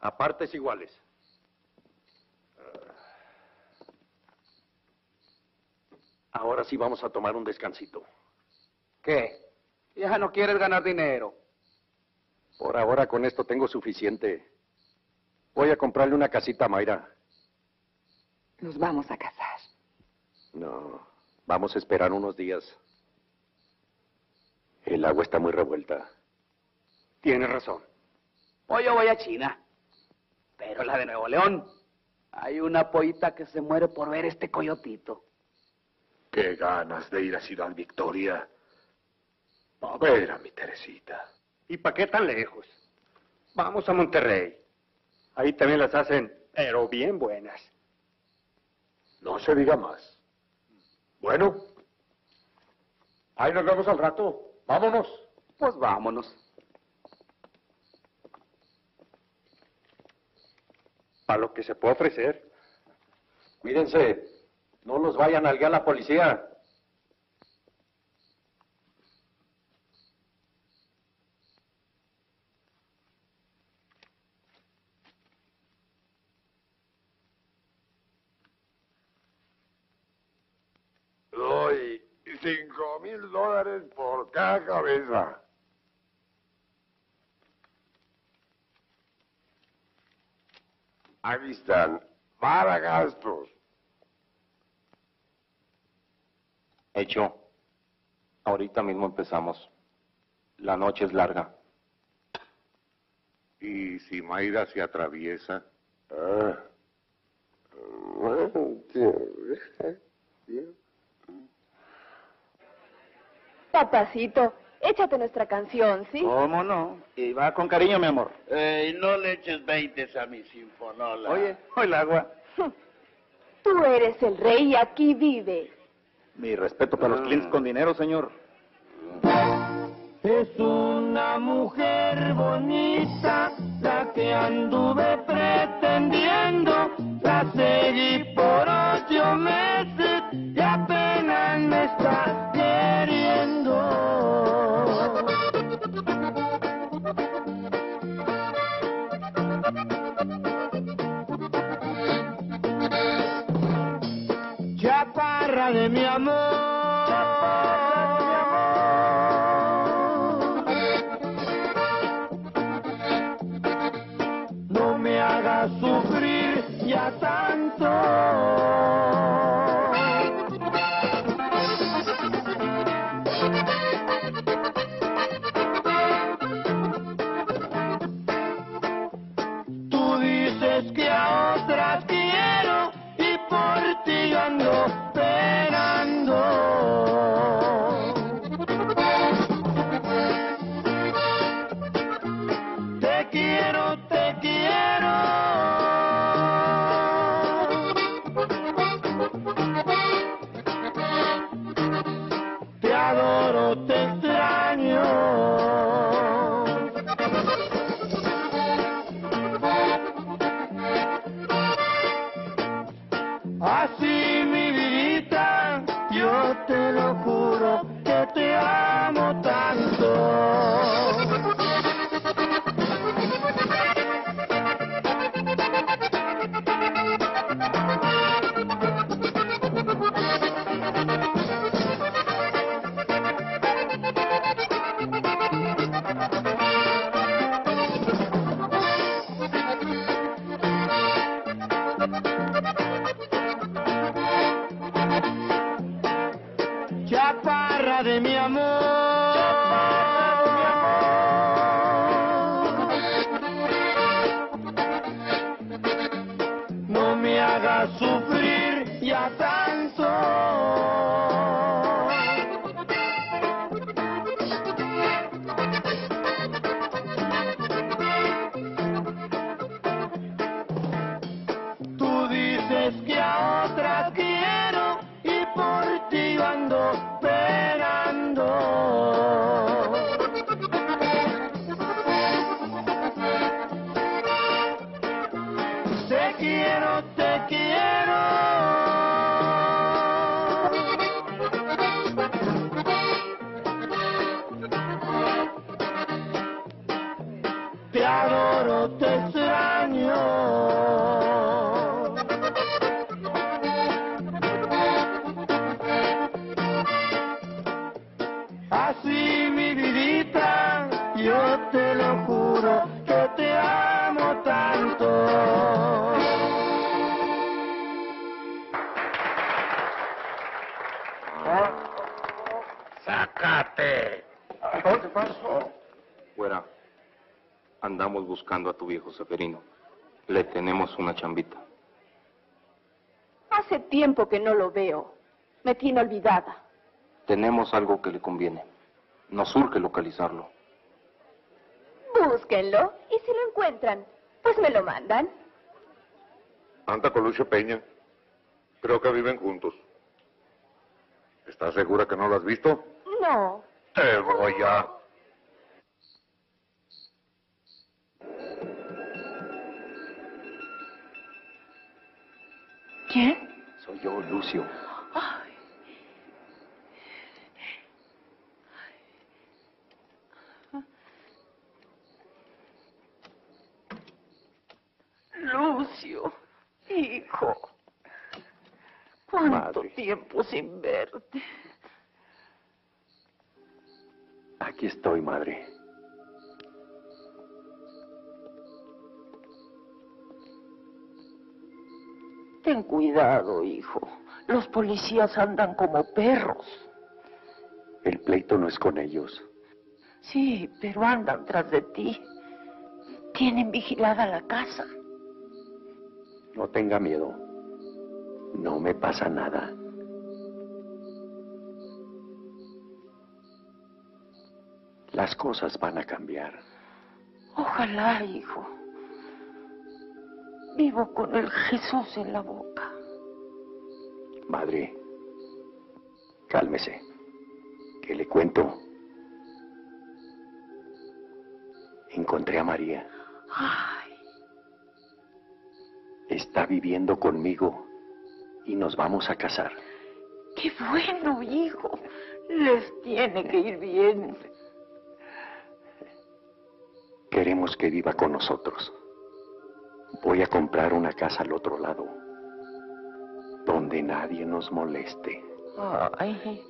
A partes iguales. Ahora sí vamos a tomar un descansito. ¿Qué? Ya no quieres ganar dinero. Por ahora con esto tengo suficiente. Voy a comprarle una casita a Mayra. Nos vamos a casar. No, vamos a esperar unos días. El agua está muy revuelta. Tienes razón. Hoy yo voy a China. Pero la de Nuevo León. Hay una pollita que se muere por ver este coyotito. Qué ganas de ir a Ciudad Victoria. A ver a mi Teresita. ¿Y para qué tan lejos? Vamos a Monterrey. Ahí también las hacen, pero bien buenas. No se diga más. Bueno. Ahí nos vemos al rato. Vámonos. Pues vámonos. A lo que se puede ofrecer. Cuídense. No los vayan a alguien la policía. Doy cinco mil dólares por cada cabeza. Aquí están, para gastos. Hecho. Ahorita mismo empezamos. La noche es larga. ¿Y si Mayra se atraviesa? Papacito, échate nuestra canción, ¿sí? ¿Cómo no? Y va con cariño, mi amor. Ey, no le eches veintes a mi sinfonola. Oye, hoy el agua. Tú eres el rey y aquí vive. Mi respeto para los clientes con dinero, señor. Es una mujer bonita la que anduve pretendiendo. La seguí por ocho meses y apenas me está queriendo. De mi amor. Quiero, te quiero. Tu viejo Seferino. Le tenemos una chambita. Hace tiempo que no lo veo. Me tiene olvidada. Tenemos algo que le conviene. Nos urge localizarlo. Búsquenlo y si lo encuentran, pues me lo mandan. Anda con Lucio Peña. Creo que viven juntos. ¿Estás segura que no lo has visto? No. Te voy a... ¿Quién? Soy yo, Lucio. Lucio, hijo. ¿Cuánto Madre. tiempo sin verte? Aquí estoy, madre. Ten cuidado, hijo. Los policías andan como perros. El pleito no es con ellos. Sí, pero andan tras de ti. Tienen vigilada la casa. No tenga miedo. No me pasa nada. Las cosas van a cambiar. Ojalá, hijo. Vivo con el Jesús en la boca. Madre, cálmese. ¿Qué le cuento? Encontré a María. Ay, Está viviendo conmigo y nos vamos a casar. qué bueno, hijo. Les tiene que ir bien. Queremos que viva con nosotros. Voy a comprar una casa al otro lado, donde nadie nos moleste. Ay,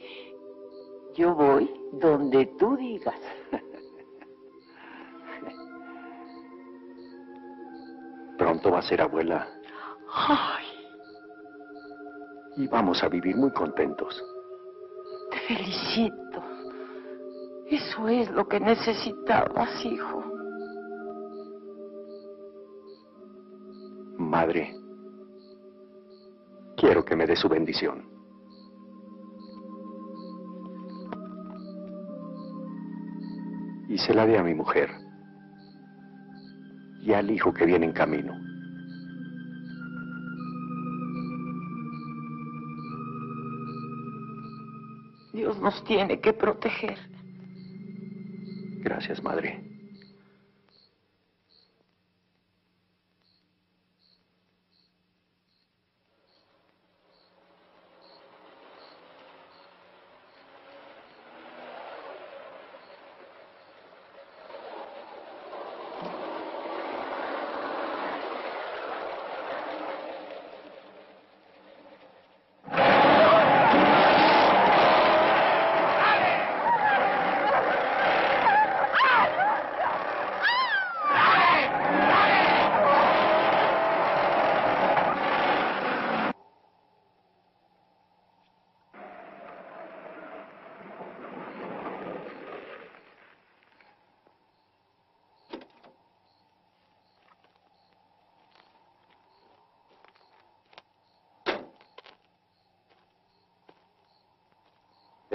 yo voy donde tú digas. Pronto va a ser abuela Ay, y vamos a vivir muy contentos. te felicito. Eso es lo que necesitabas, hijo. Madre, quiero que me dé su bendición. Y se la dé a mi mujer y al hijo que viene en camino. Dios nos tiene que proteger. Gracias, madre.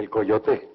¿El coyote?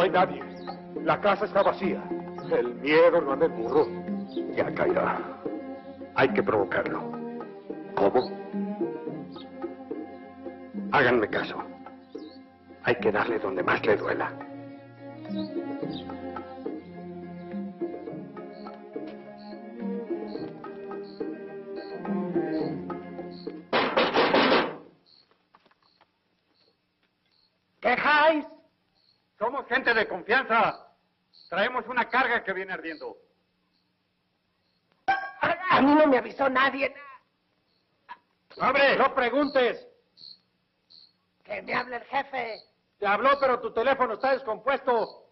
No hay nadie. La casa está vacía. El miedo no anda en burro. Ya caerá. Hay que provocarlo. ¿Cómo? Háganme caso. Hay que darle donde más le duela. Gente de confianza. Traemos una carga que viene ardiendo. A mí no me avisó nadie. ¡Abre! No preguntes. Que me hable el jefe. Te habló, pero tu teléfono está descompuesto.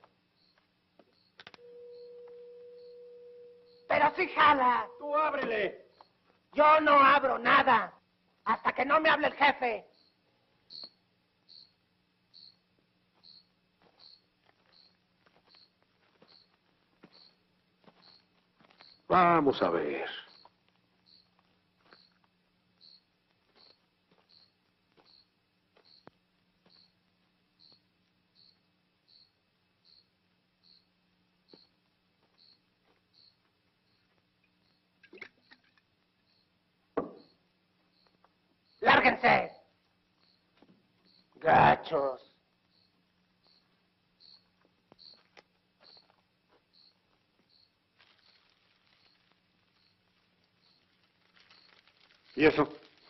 Pero sí jala. Tú ábrele. Yo no abro nada. Hasta que no me hable el jefe. Vamos a ver. ¡Lárguense! Gachos. ¿Y eso?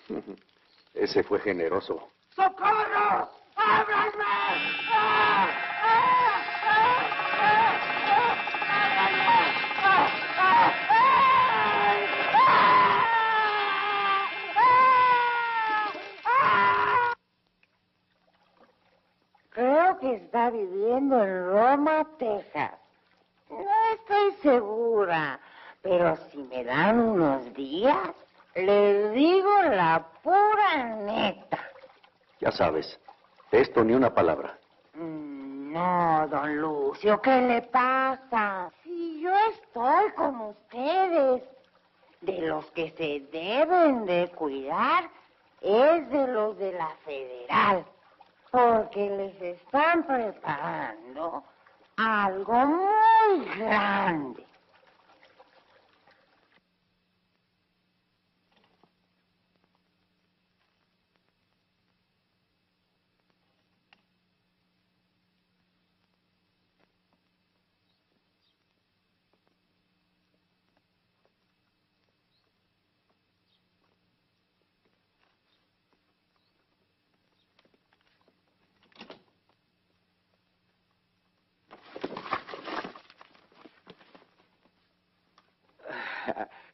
Ese fue generoso. ¡Socorro! ¡Ábranme! ¡Ah! ¡Ah! Creo que está viviendo en Roma, Texas. No estoy segura, pero si me dan unos días, les digo la pura neta. Ya sabes, de esto ni una palabra. Mm, No, don Lucio, ¿qué le pasa? Si yo estoy con ustedes, de los que se deben de cuidar es de los de la federal, porque les están preparando algo muy grande.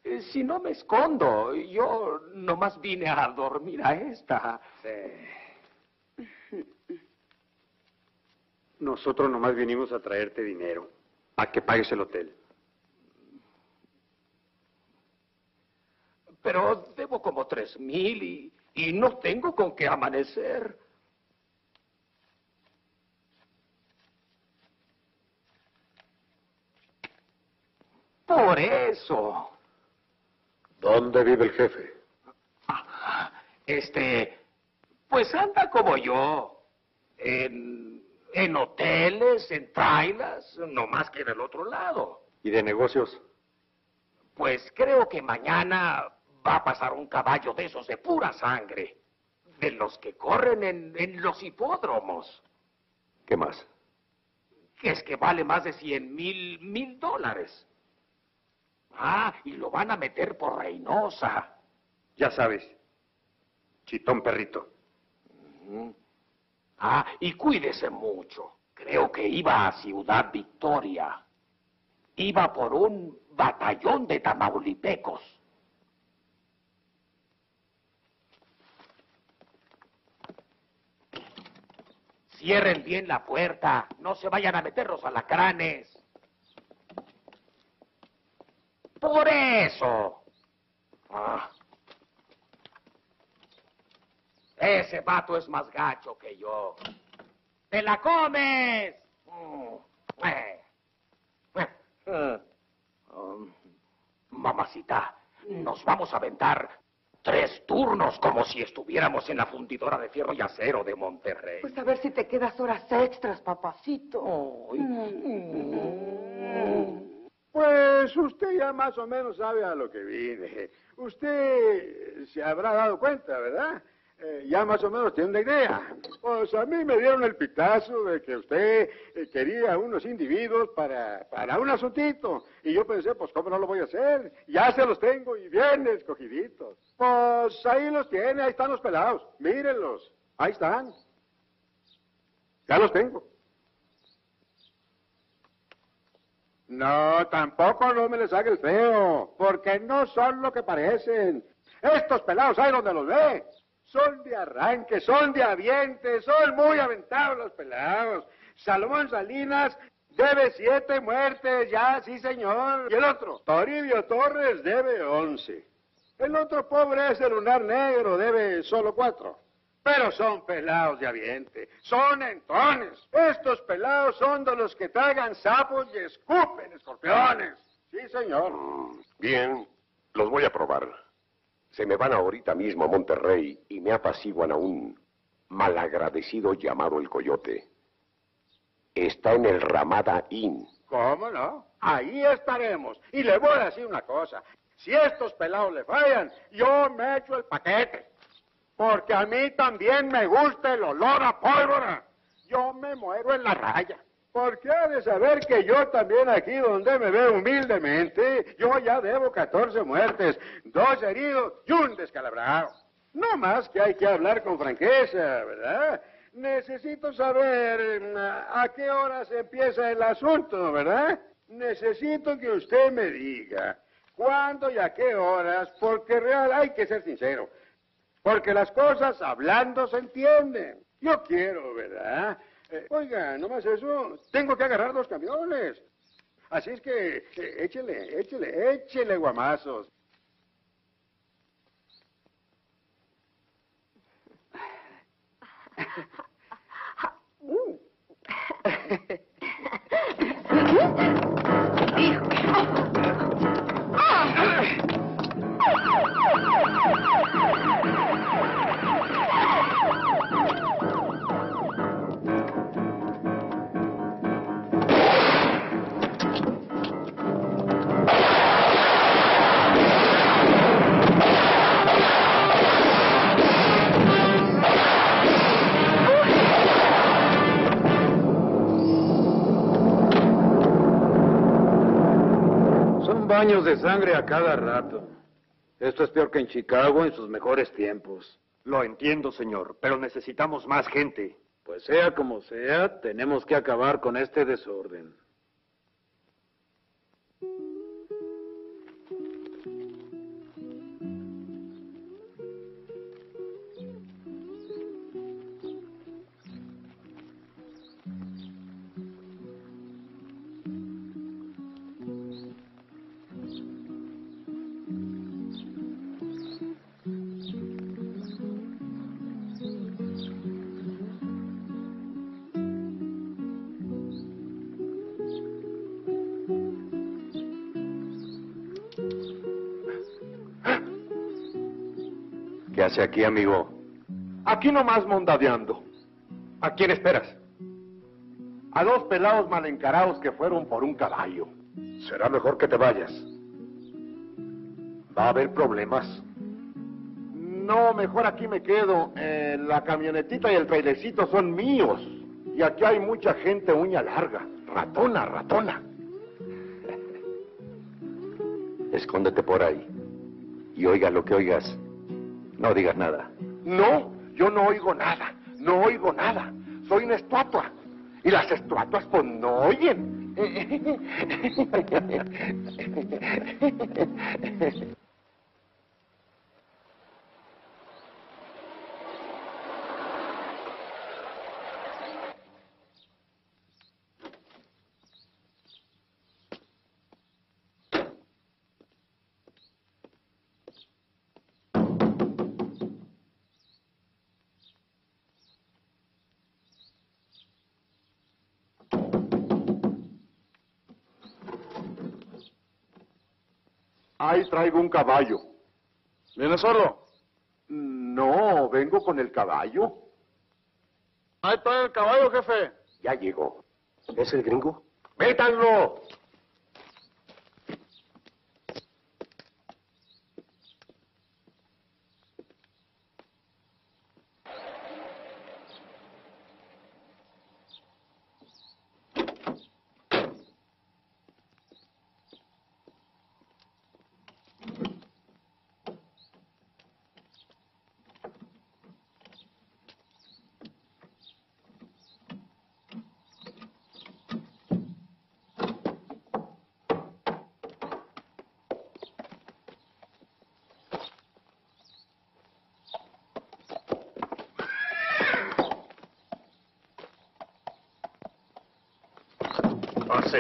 Eh, si no me escondo, yo nomás vine a dormir a esta. Nosotros nomás vinimos a traerte dinero, a que pagues el hotel. Pero debo como tres mil y, y no tengo con qué amanecer. Por eso. ¿Dónde vive el jefe? Este, pues anda como yo. En, en hoteles, en trailas, no más que del otro lado. ¿Y de negocios? Pues creo que mañana va a pasar un caballo de esos de pura sangre. De los que corren en, en los hipódromos. ¿Qué más? Que es que vale más de cien mil, mil dólares. Ah, y lo van a meter por Reynosa. Ya sabes, chitón perrito. Ah, y cuídese mucho. Creo que iba a Ciudad Victoria. Iba por un batallón de tamaulipecos. Cierren bien la puerta. No se vayan a meter los alacranes. Por eso. Ah. Ese vato es más gacho que yo. ¡Te la comes! Mm. Eh. Eh. Um, mamacita, nos vamos a aventar tres turnos como si estuviéramos en la fundidora de fierro y acero de Monterrey. Pues a ver si te quedas horas extras, papacito. Pues usted ya más o menos sabe a lo que vine. Usted se habrá dado cuenta, ¿verdad? Eh, ya más o menos tiene una idea. Pues a mí me dieron el pitazo de que usted eh, quería unos individuos para, para un asuntito. Y yo pensé, pues ¿cómo no lo voy a hacer? Ya se los tengo y bien escogiditos. Pues ahí los tiene, ahí están los pelados. Mírenlos, ahí están. Ya los tengo. No, tampoco no me les haga el feo, porque no son lo que parecen. Estos pelados, ahí donde los ve, son de arranque, son de aviente, son muy aventados los pelados. Salomón Salinas debe siete muertes, ya, sí señor. Y el otro, Toribio Torres, debe once. El otro pobre es el lunar negro, debe solo cuatro. Pero son pelados de aviente, son entones. Estos pelados son de los que tragan sapos y escupen escorpiones. Sí, señor. Bien, los voy a probar. Se me van ahorita mismo a Monterrey y me apaciguan a un malagradecido llamado el Coyote. Está en el Ramada Inn. ¿Cómo no? Ahí estaremos. Y le voy a decir una cosa. Si estos pelados le fallan, yo me echo el paquete. Porque a mí también me gusta el olor a pólvora. Yo me muero en la raya. Porque ha de saber que yo también aquí donde me veo humildemente, yo ya debo 14 muertes, dos heridos y un descalabrado. No más que hay que hablar con franqueza, ¿verdad? Necesito saber mm, a qué horas empieza el asunto, ¿verdad? Necesito que usted me diga cuándo y a qué horas, porque real hay que ser sincero. Porque las cosas hablando se entienden. Yo quiero, ¿verdad? Eh, oiga, no más eso, tengo que agarrar dos camiones. Así es que eh, échele, échele, échele guamazos. Son baños de sangre a cada rato. Esto es peor que en Chicago en sus mejores tiempos. Lo entiendo, señor, pero necesitamos más gente. Pues sea como sea, tenemos que acabar con este desorden. Aquí, amigo? Aquí nomás mondadeando. ¿A quién esperas? A dos pelados mal encarados que fueron por un caballo. Será mejor que te vayas. ¿Va a haber problemas? No, mejor aquí me quedo. Eh, la camionetita y el trailecito son míos. Y aquí hay mucha gente uña larga. Ratona, ratona. Escóndete por ahí. Y oiga lo que oigas. No digas nada. No, yo no oigo nada. No oigo nada. Soy una estatua. Y las estatuas pues no oyen. traigo un caballo. ¿Vienes solo? No, vengo con el caballo. Ahí está el caballo, jefe. Ya llegó. ¿Es el gringo? ¡Métanlo!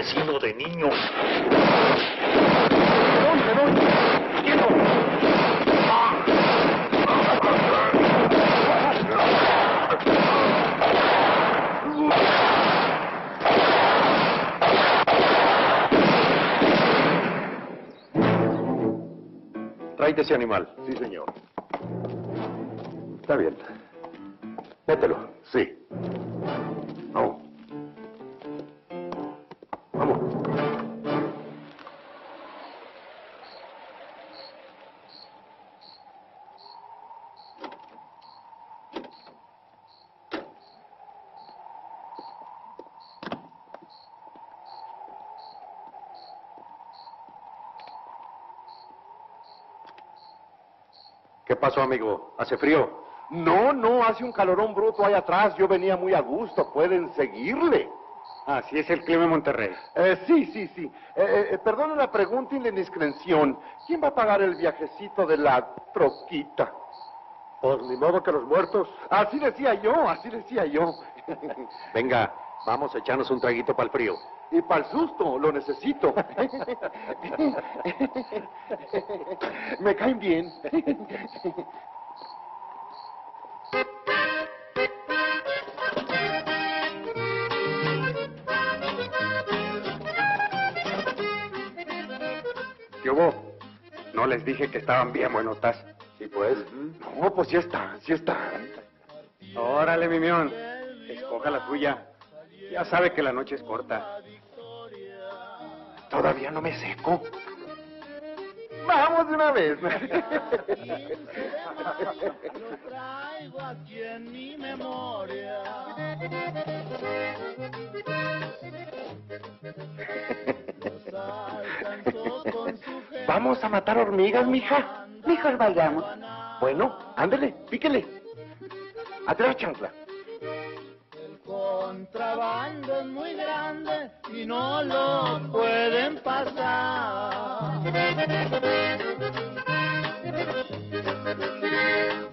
Asesino de niños. Tráete ese animal. Sí, señor. Está bien. ¿Qué pasó, amigo? ¿Hace frío? No, no, hace un calorón bruto ahí atrás. Yo venía muy a gusto. Pueden seguirle. Así es el clima en Monterrey. Eh, sí, sí, sí. Eh, eh, perdone la pregunta y la indiscreción. ¿Quién va a pagar el viajecito de la troquita? Pues ni modo que los muertos. Así decía yo, así decía yo. Venga, vamos a echarnos un traguito para el frío. Y para el susto, lo necesito. Me caen bien. ¿Qué hubo? No les dije que estaban bien buenotas. Sí, pues. No, pues sí están, sí están. Órale, mi mión. Escoja la tuya. Ya sabe que la noche es corta. Todavía no me seco. Vamos de una vez. Lo traigo aquí en mi memoria. Los alcanzó con su Vamos a matar hormigas, mija. Mejor vayamos. Bueno, ándele, píquele. Atrás, chancla. Contrabando es muy grande y no lo pueden pasar.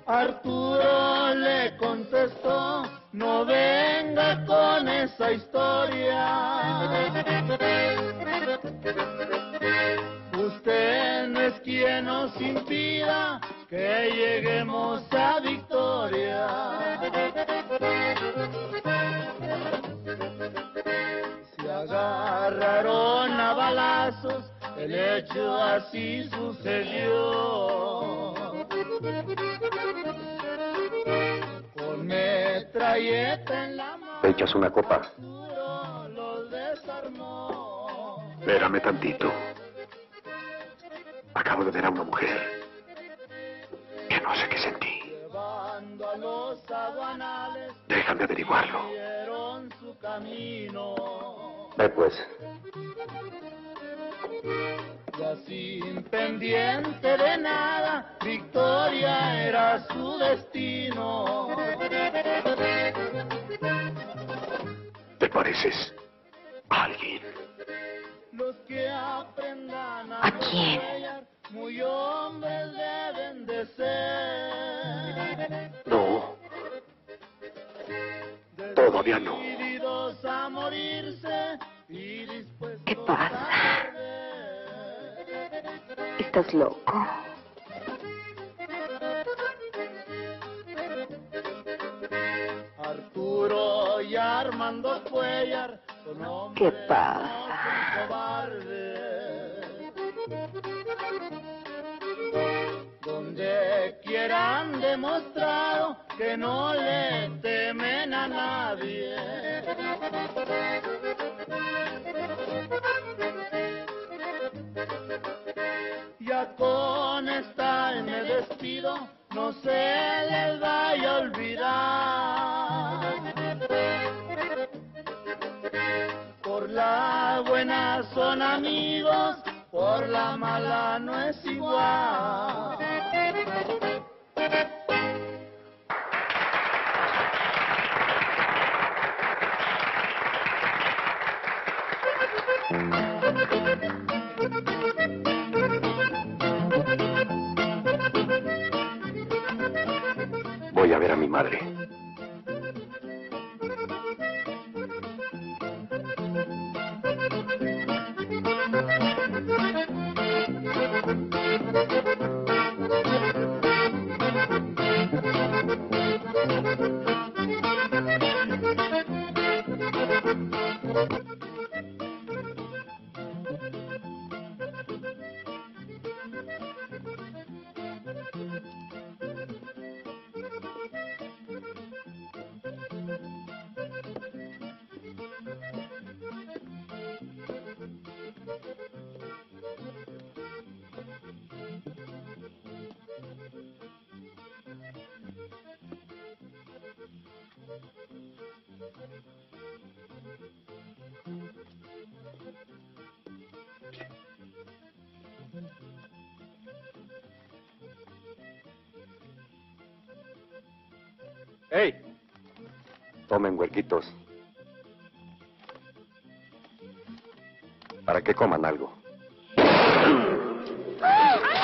Arturo le contestó, no venga con esa historia. Usted no es quien nos impida que lleguemos a victoria. Balazos, el hecho así sucedió. galleta en la mano ¿Te echas una copa? los desarmó. Espérame tantito. Acabo de ver a una mujer que no sé qué sentí. Déjame averiguarlo. Ve pues. Ya sin pendiente de nada, Victoria era su destino. ¿Te pareces a alguien? Los que aprendan a, ¿A quién? muy hombres deben de ser. No. Todavía no. ¿Qué pasa? Estás loco. Arturo y Armando Cuellar ¿Qué pasa? Donde quieran demostrado que no le temen a nadie. No se les vaya a olvidar. Por la buena son amigos, por la mala no es igual. Voy a ver a mi madre. Tomen huerquitos. Para que coman algo. ¿Qué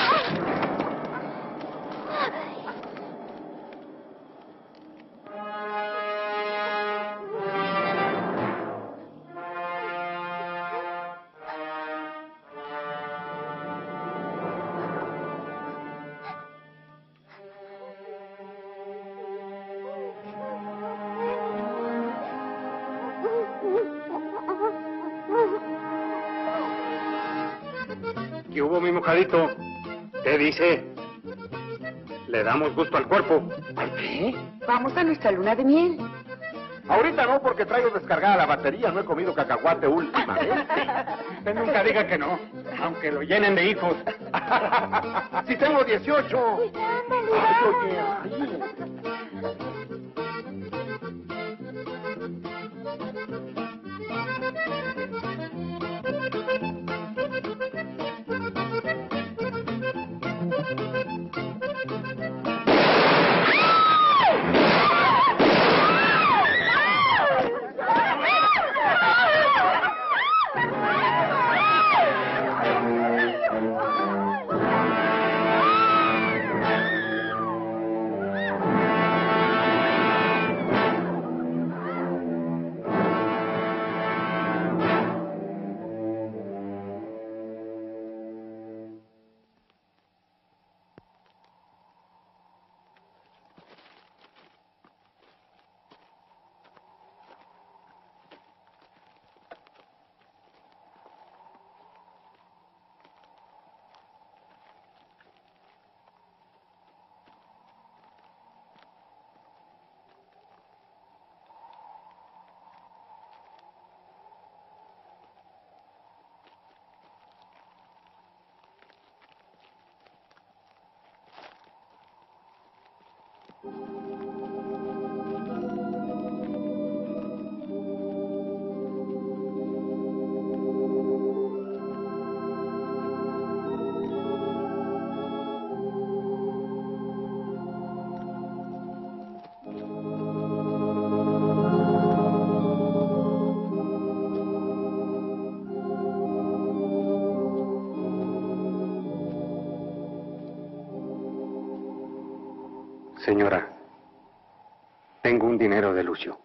mojadito? ¿Qué dice? ¿Le damos gusto al cuerpo? ¿Al qué? Vamos a nuestra luna de miel. Ahorita no, porque traigo descargada la batería. No he comido cacahuate últimamente. Usted nunca diga que no, aunque lo llenen de hijos. si tengo 18. Ay, oye, ay. Dinero de Lucio.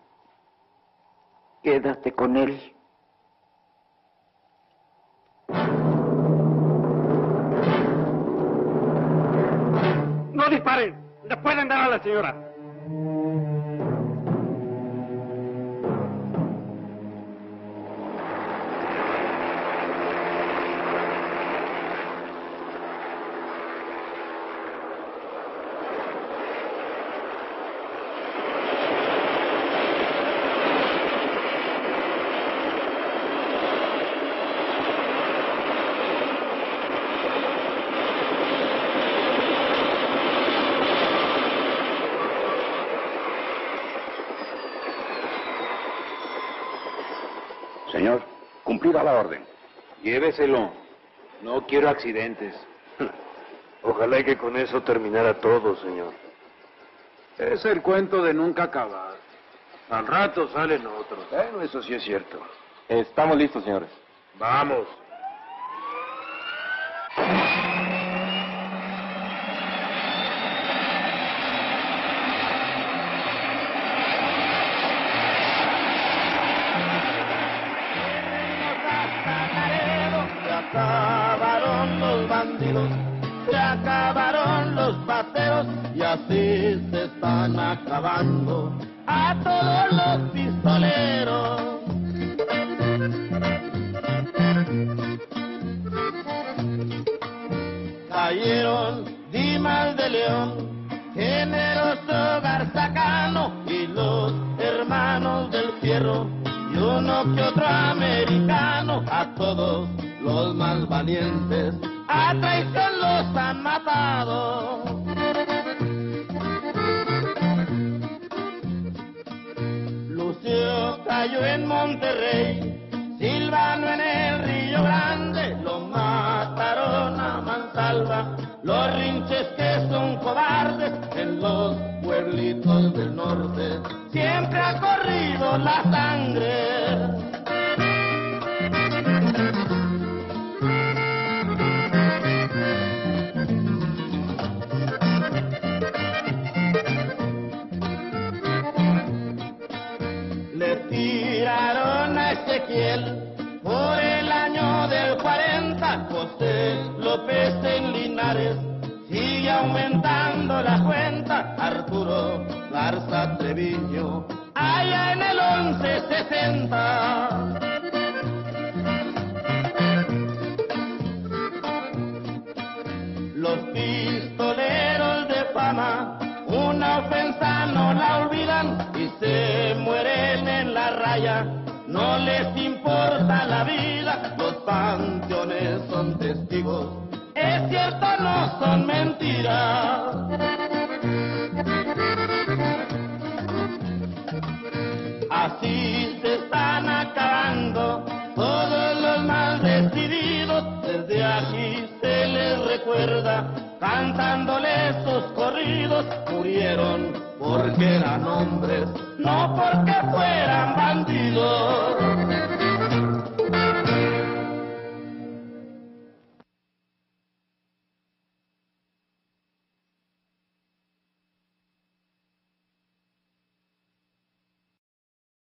Quédate con él. ¡No disparen! ¡Le pueden dar a la señora! La orden. Lléveselo. No quiero accidentes. Ojalá y que con eso terminara todo, señor. Es el cuento de nunca acabar. Al rato salen otros. Bueno, eso sí es cierto. Estamos listos, señores. Vamos. Se acabaron los bateos y así se están acabando a todos los pistoleros. Cayeron Dimas de León, generoso Garzacano y los hermanos del fierro y uno que otro americano, a todos los más valientes, traición los han matado. Lucio cayó en Monterrey, Silvano en el Río Grande, lo mataron a mansalva, los rinches que son cobardes en los pueblitos del norte, siempre ha corrido la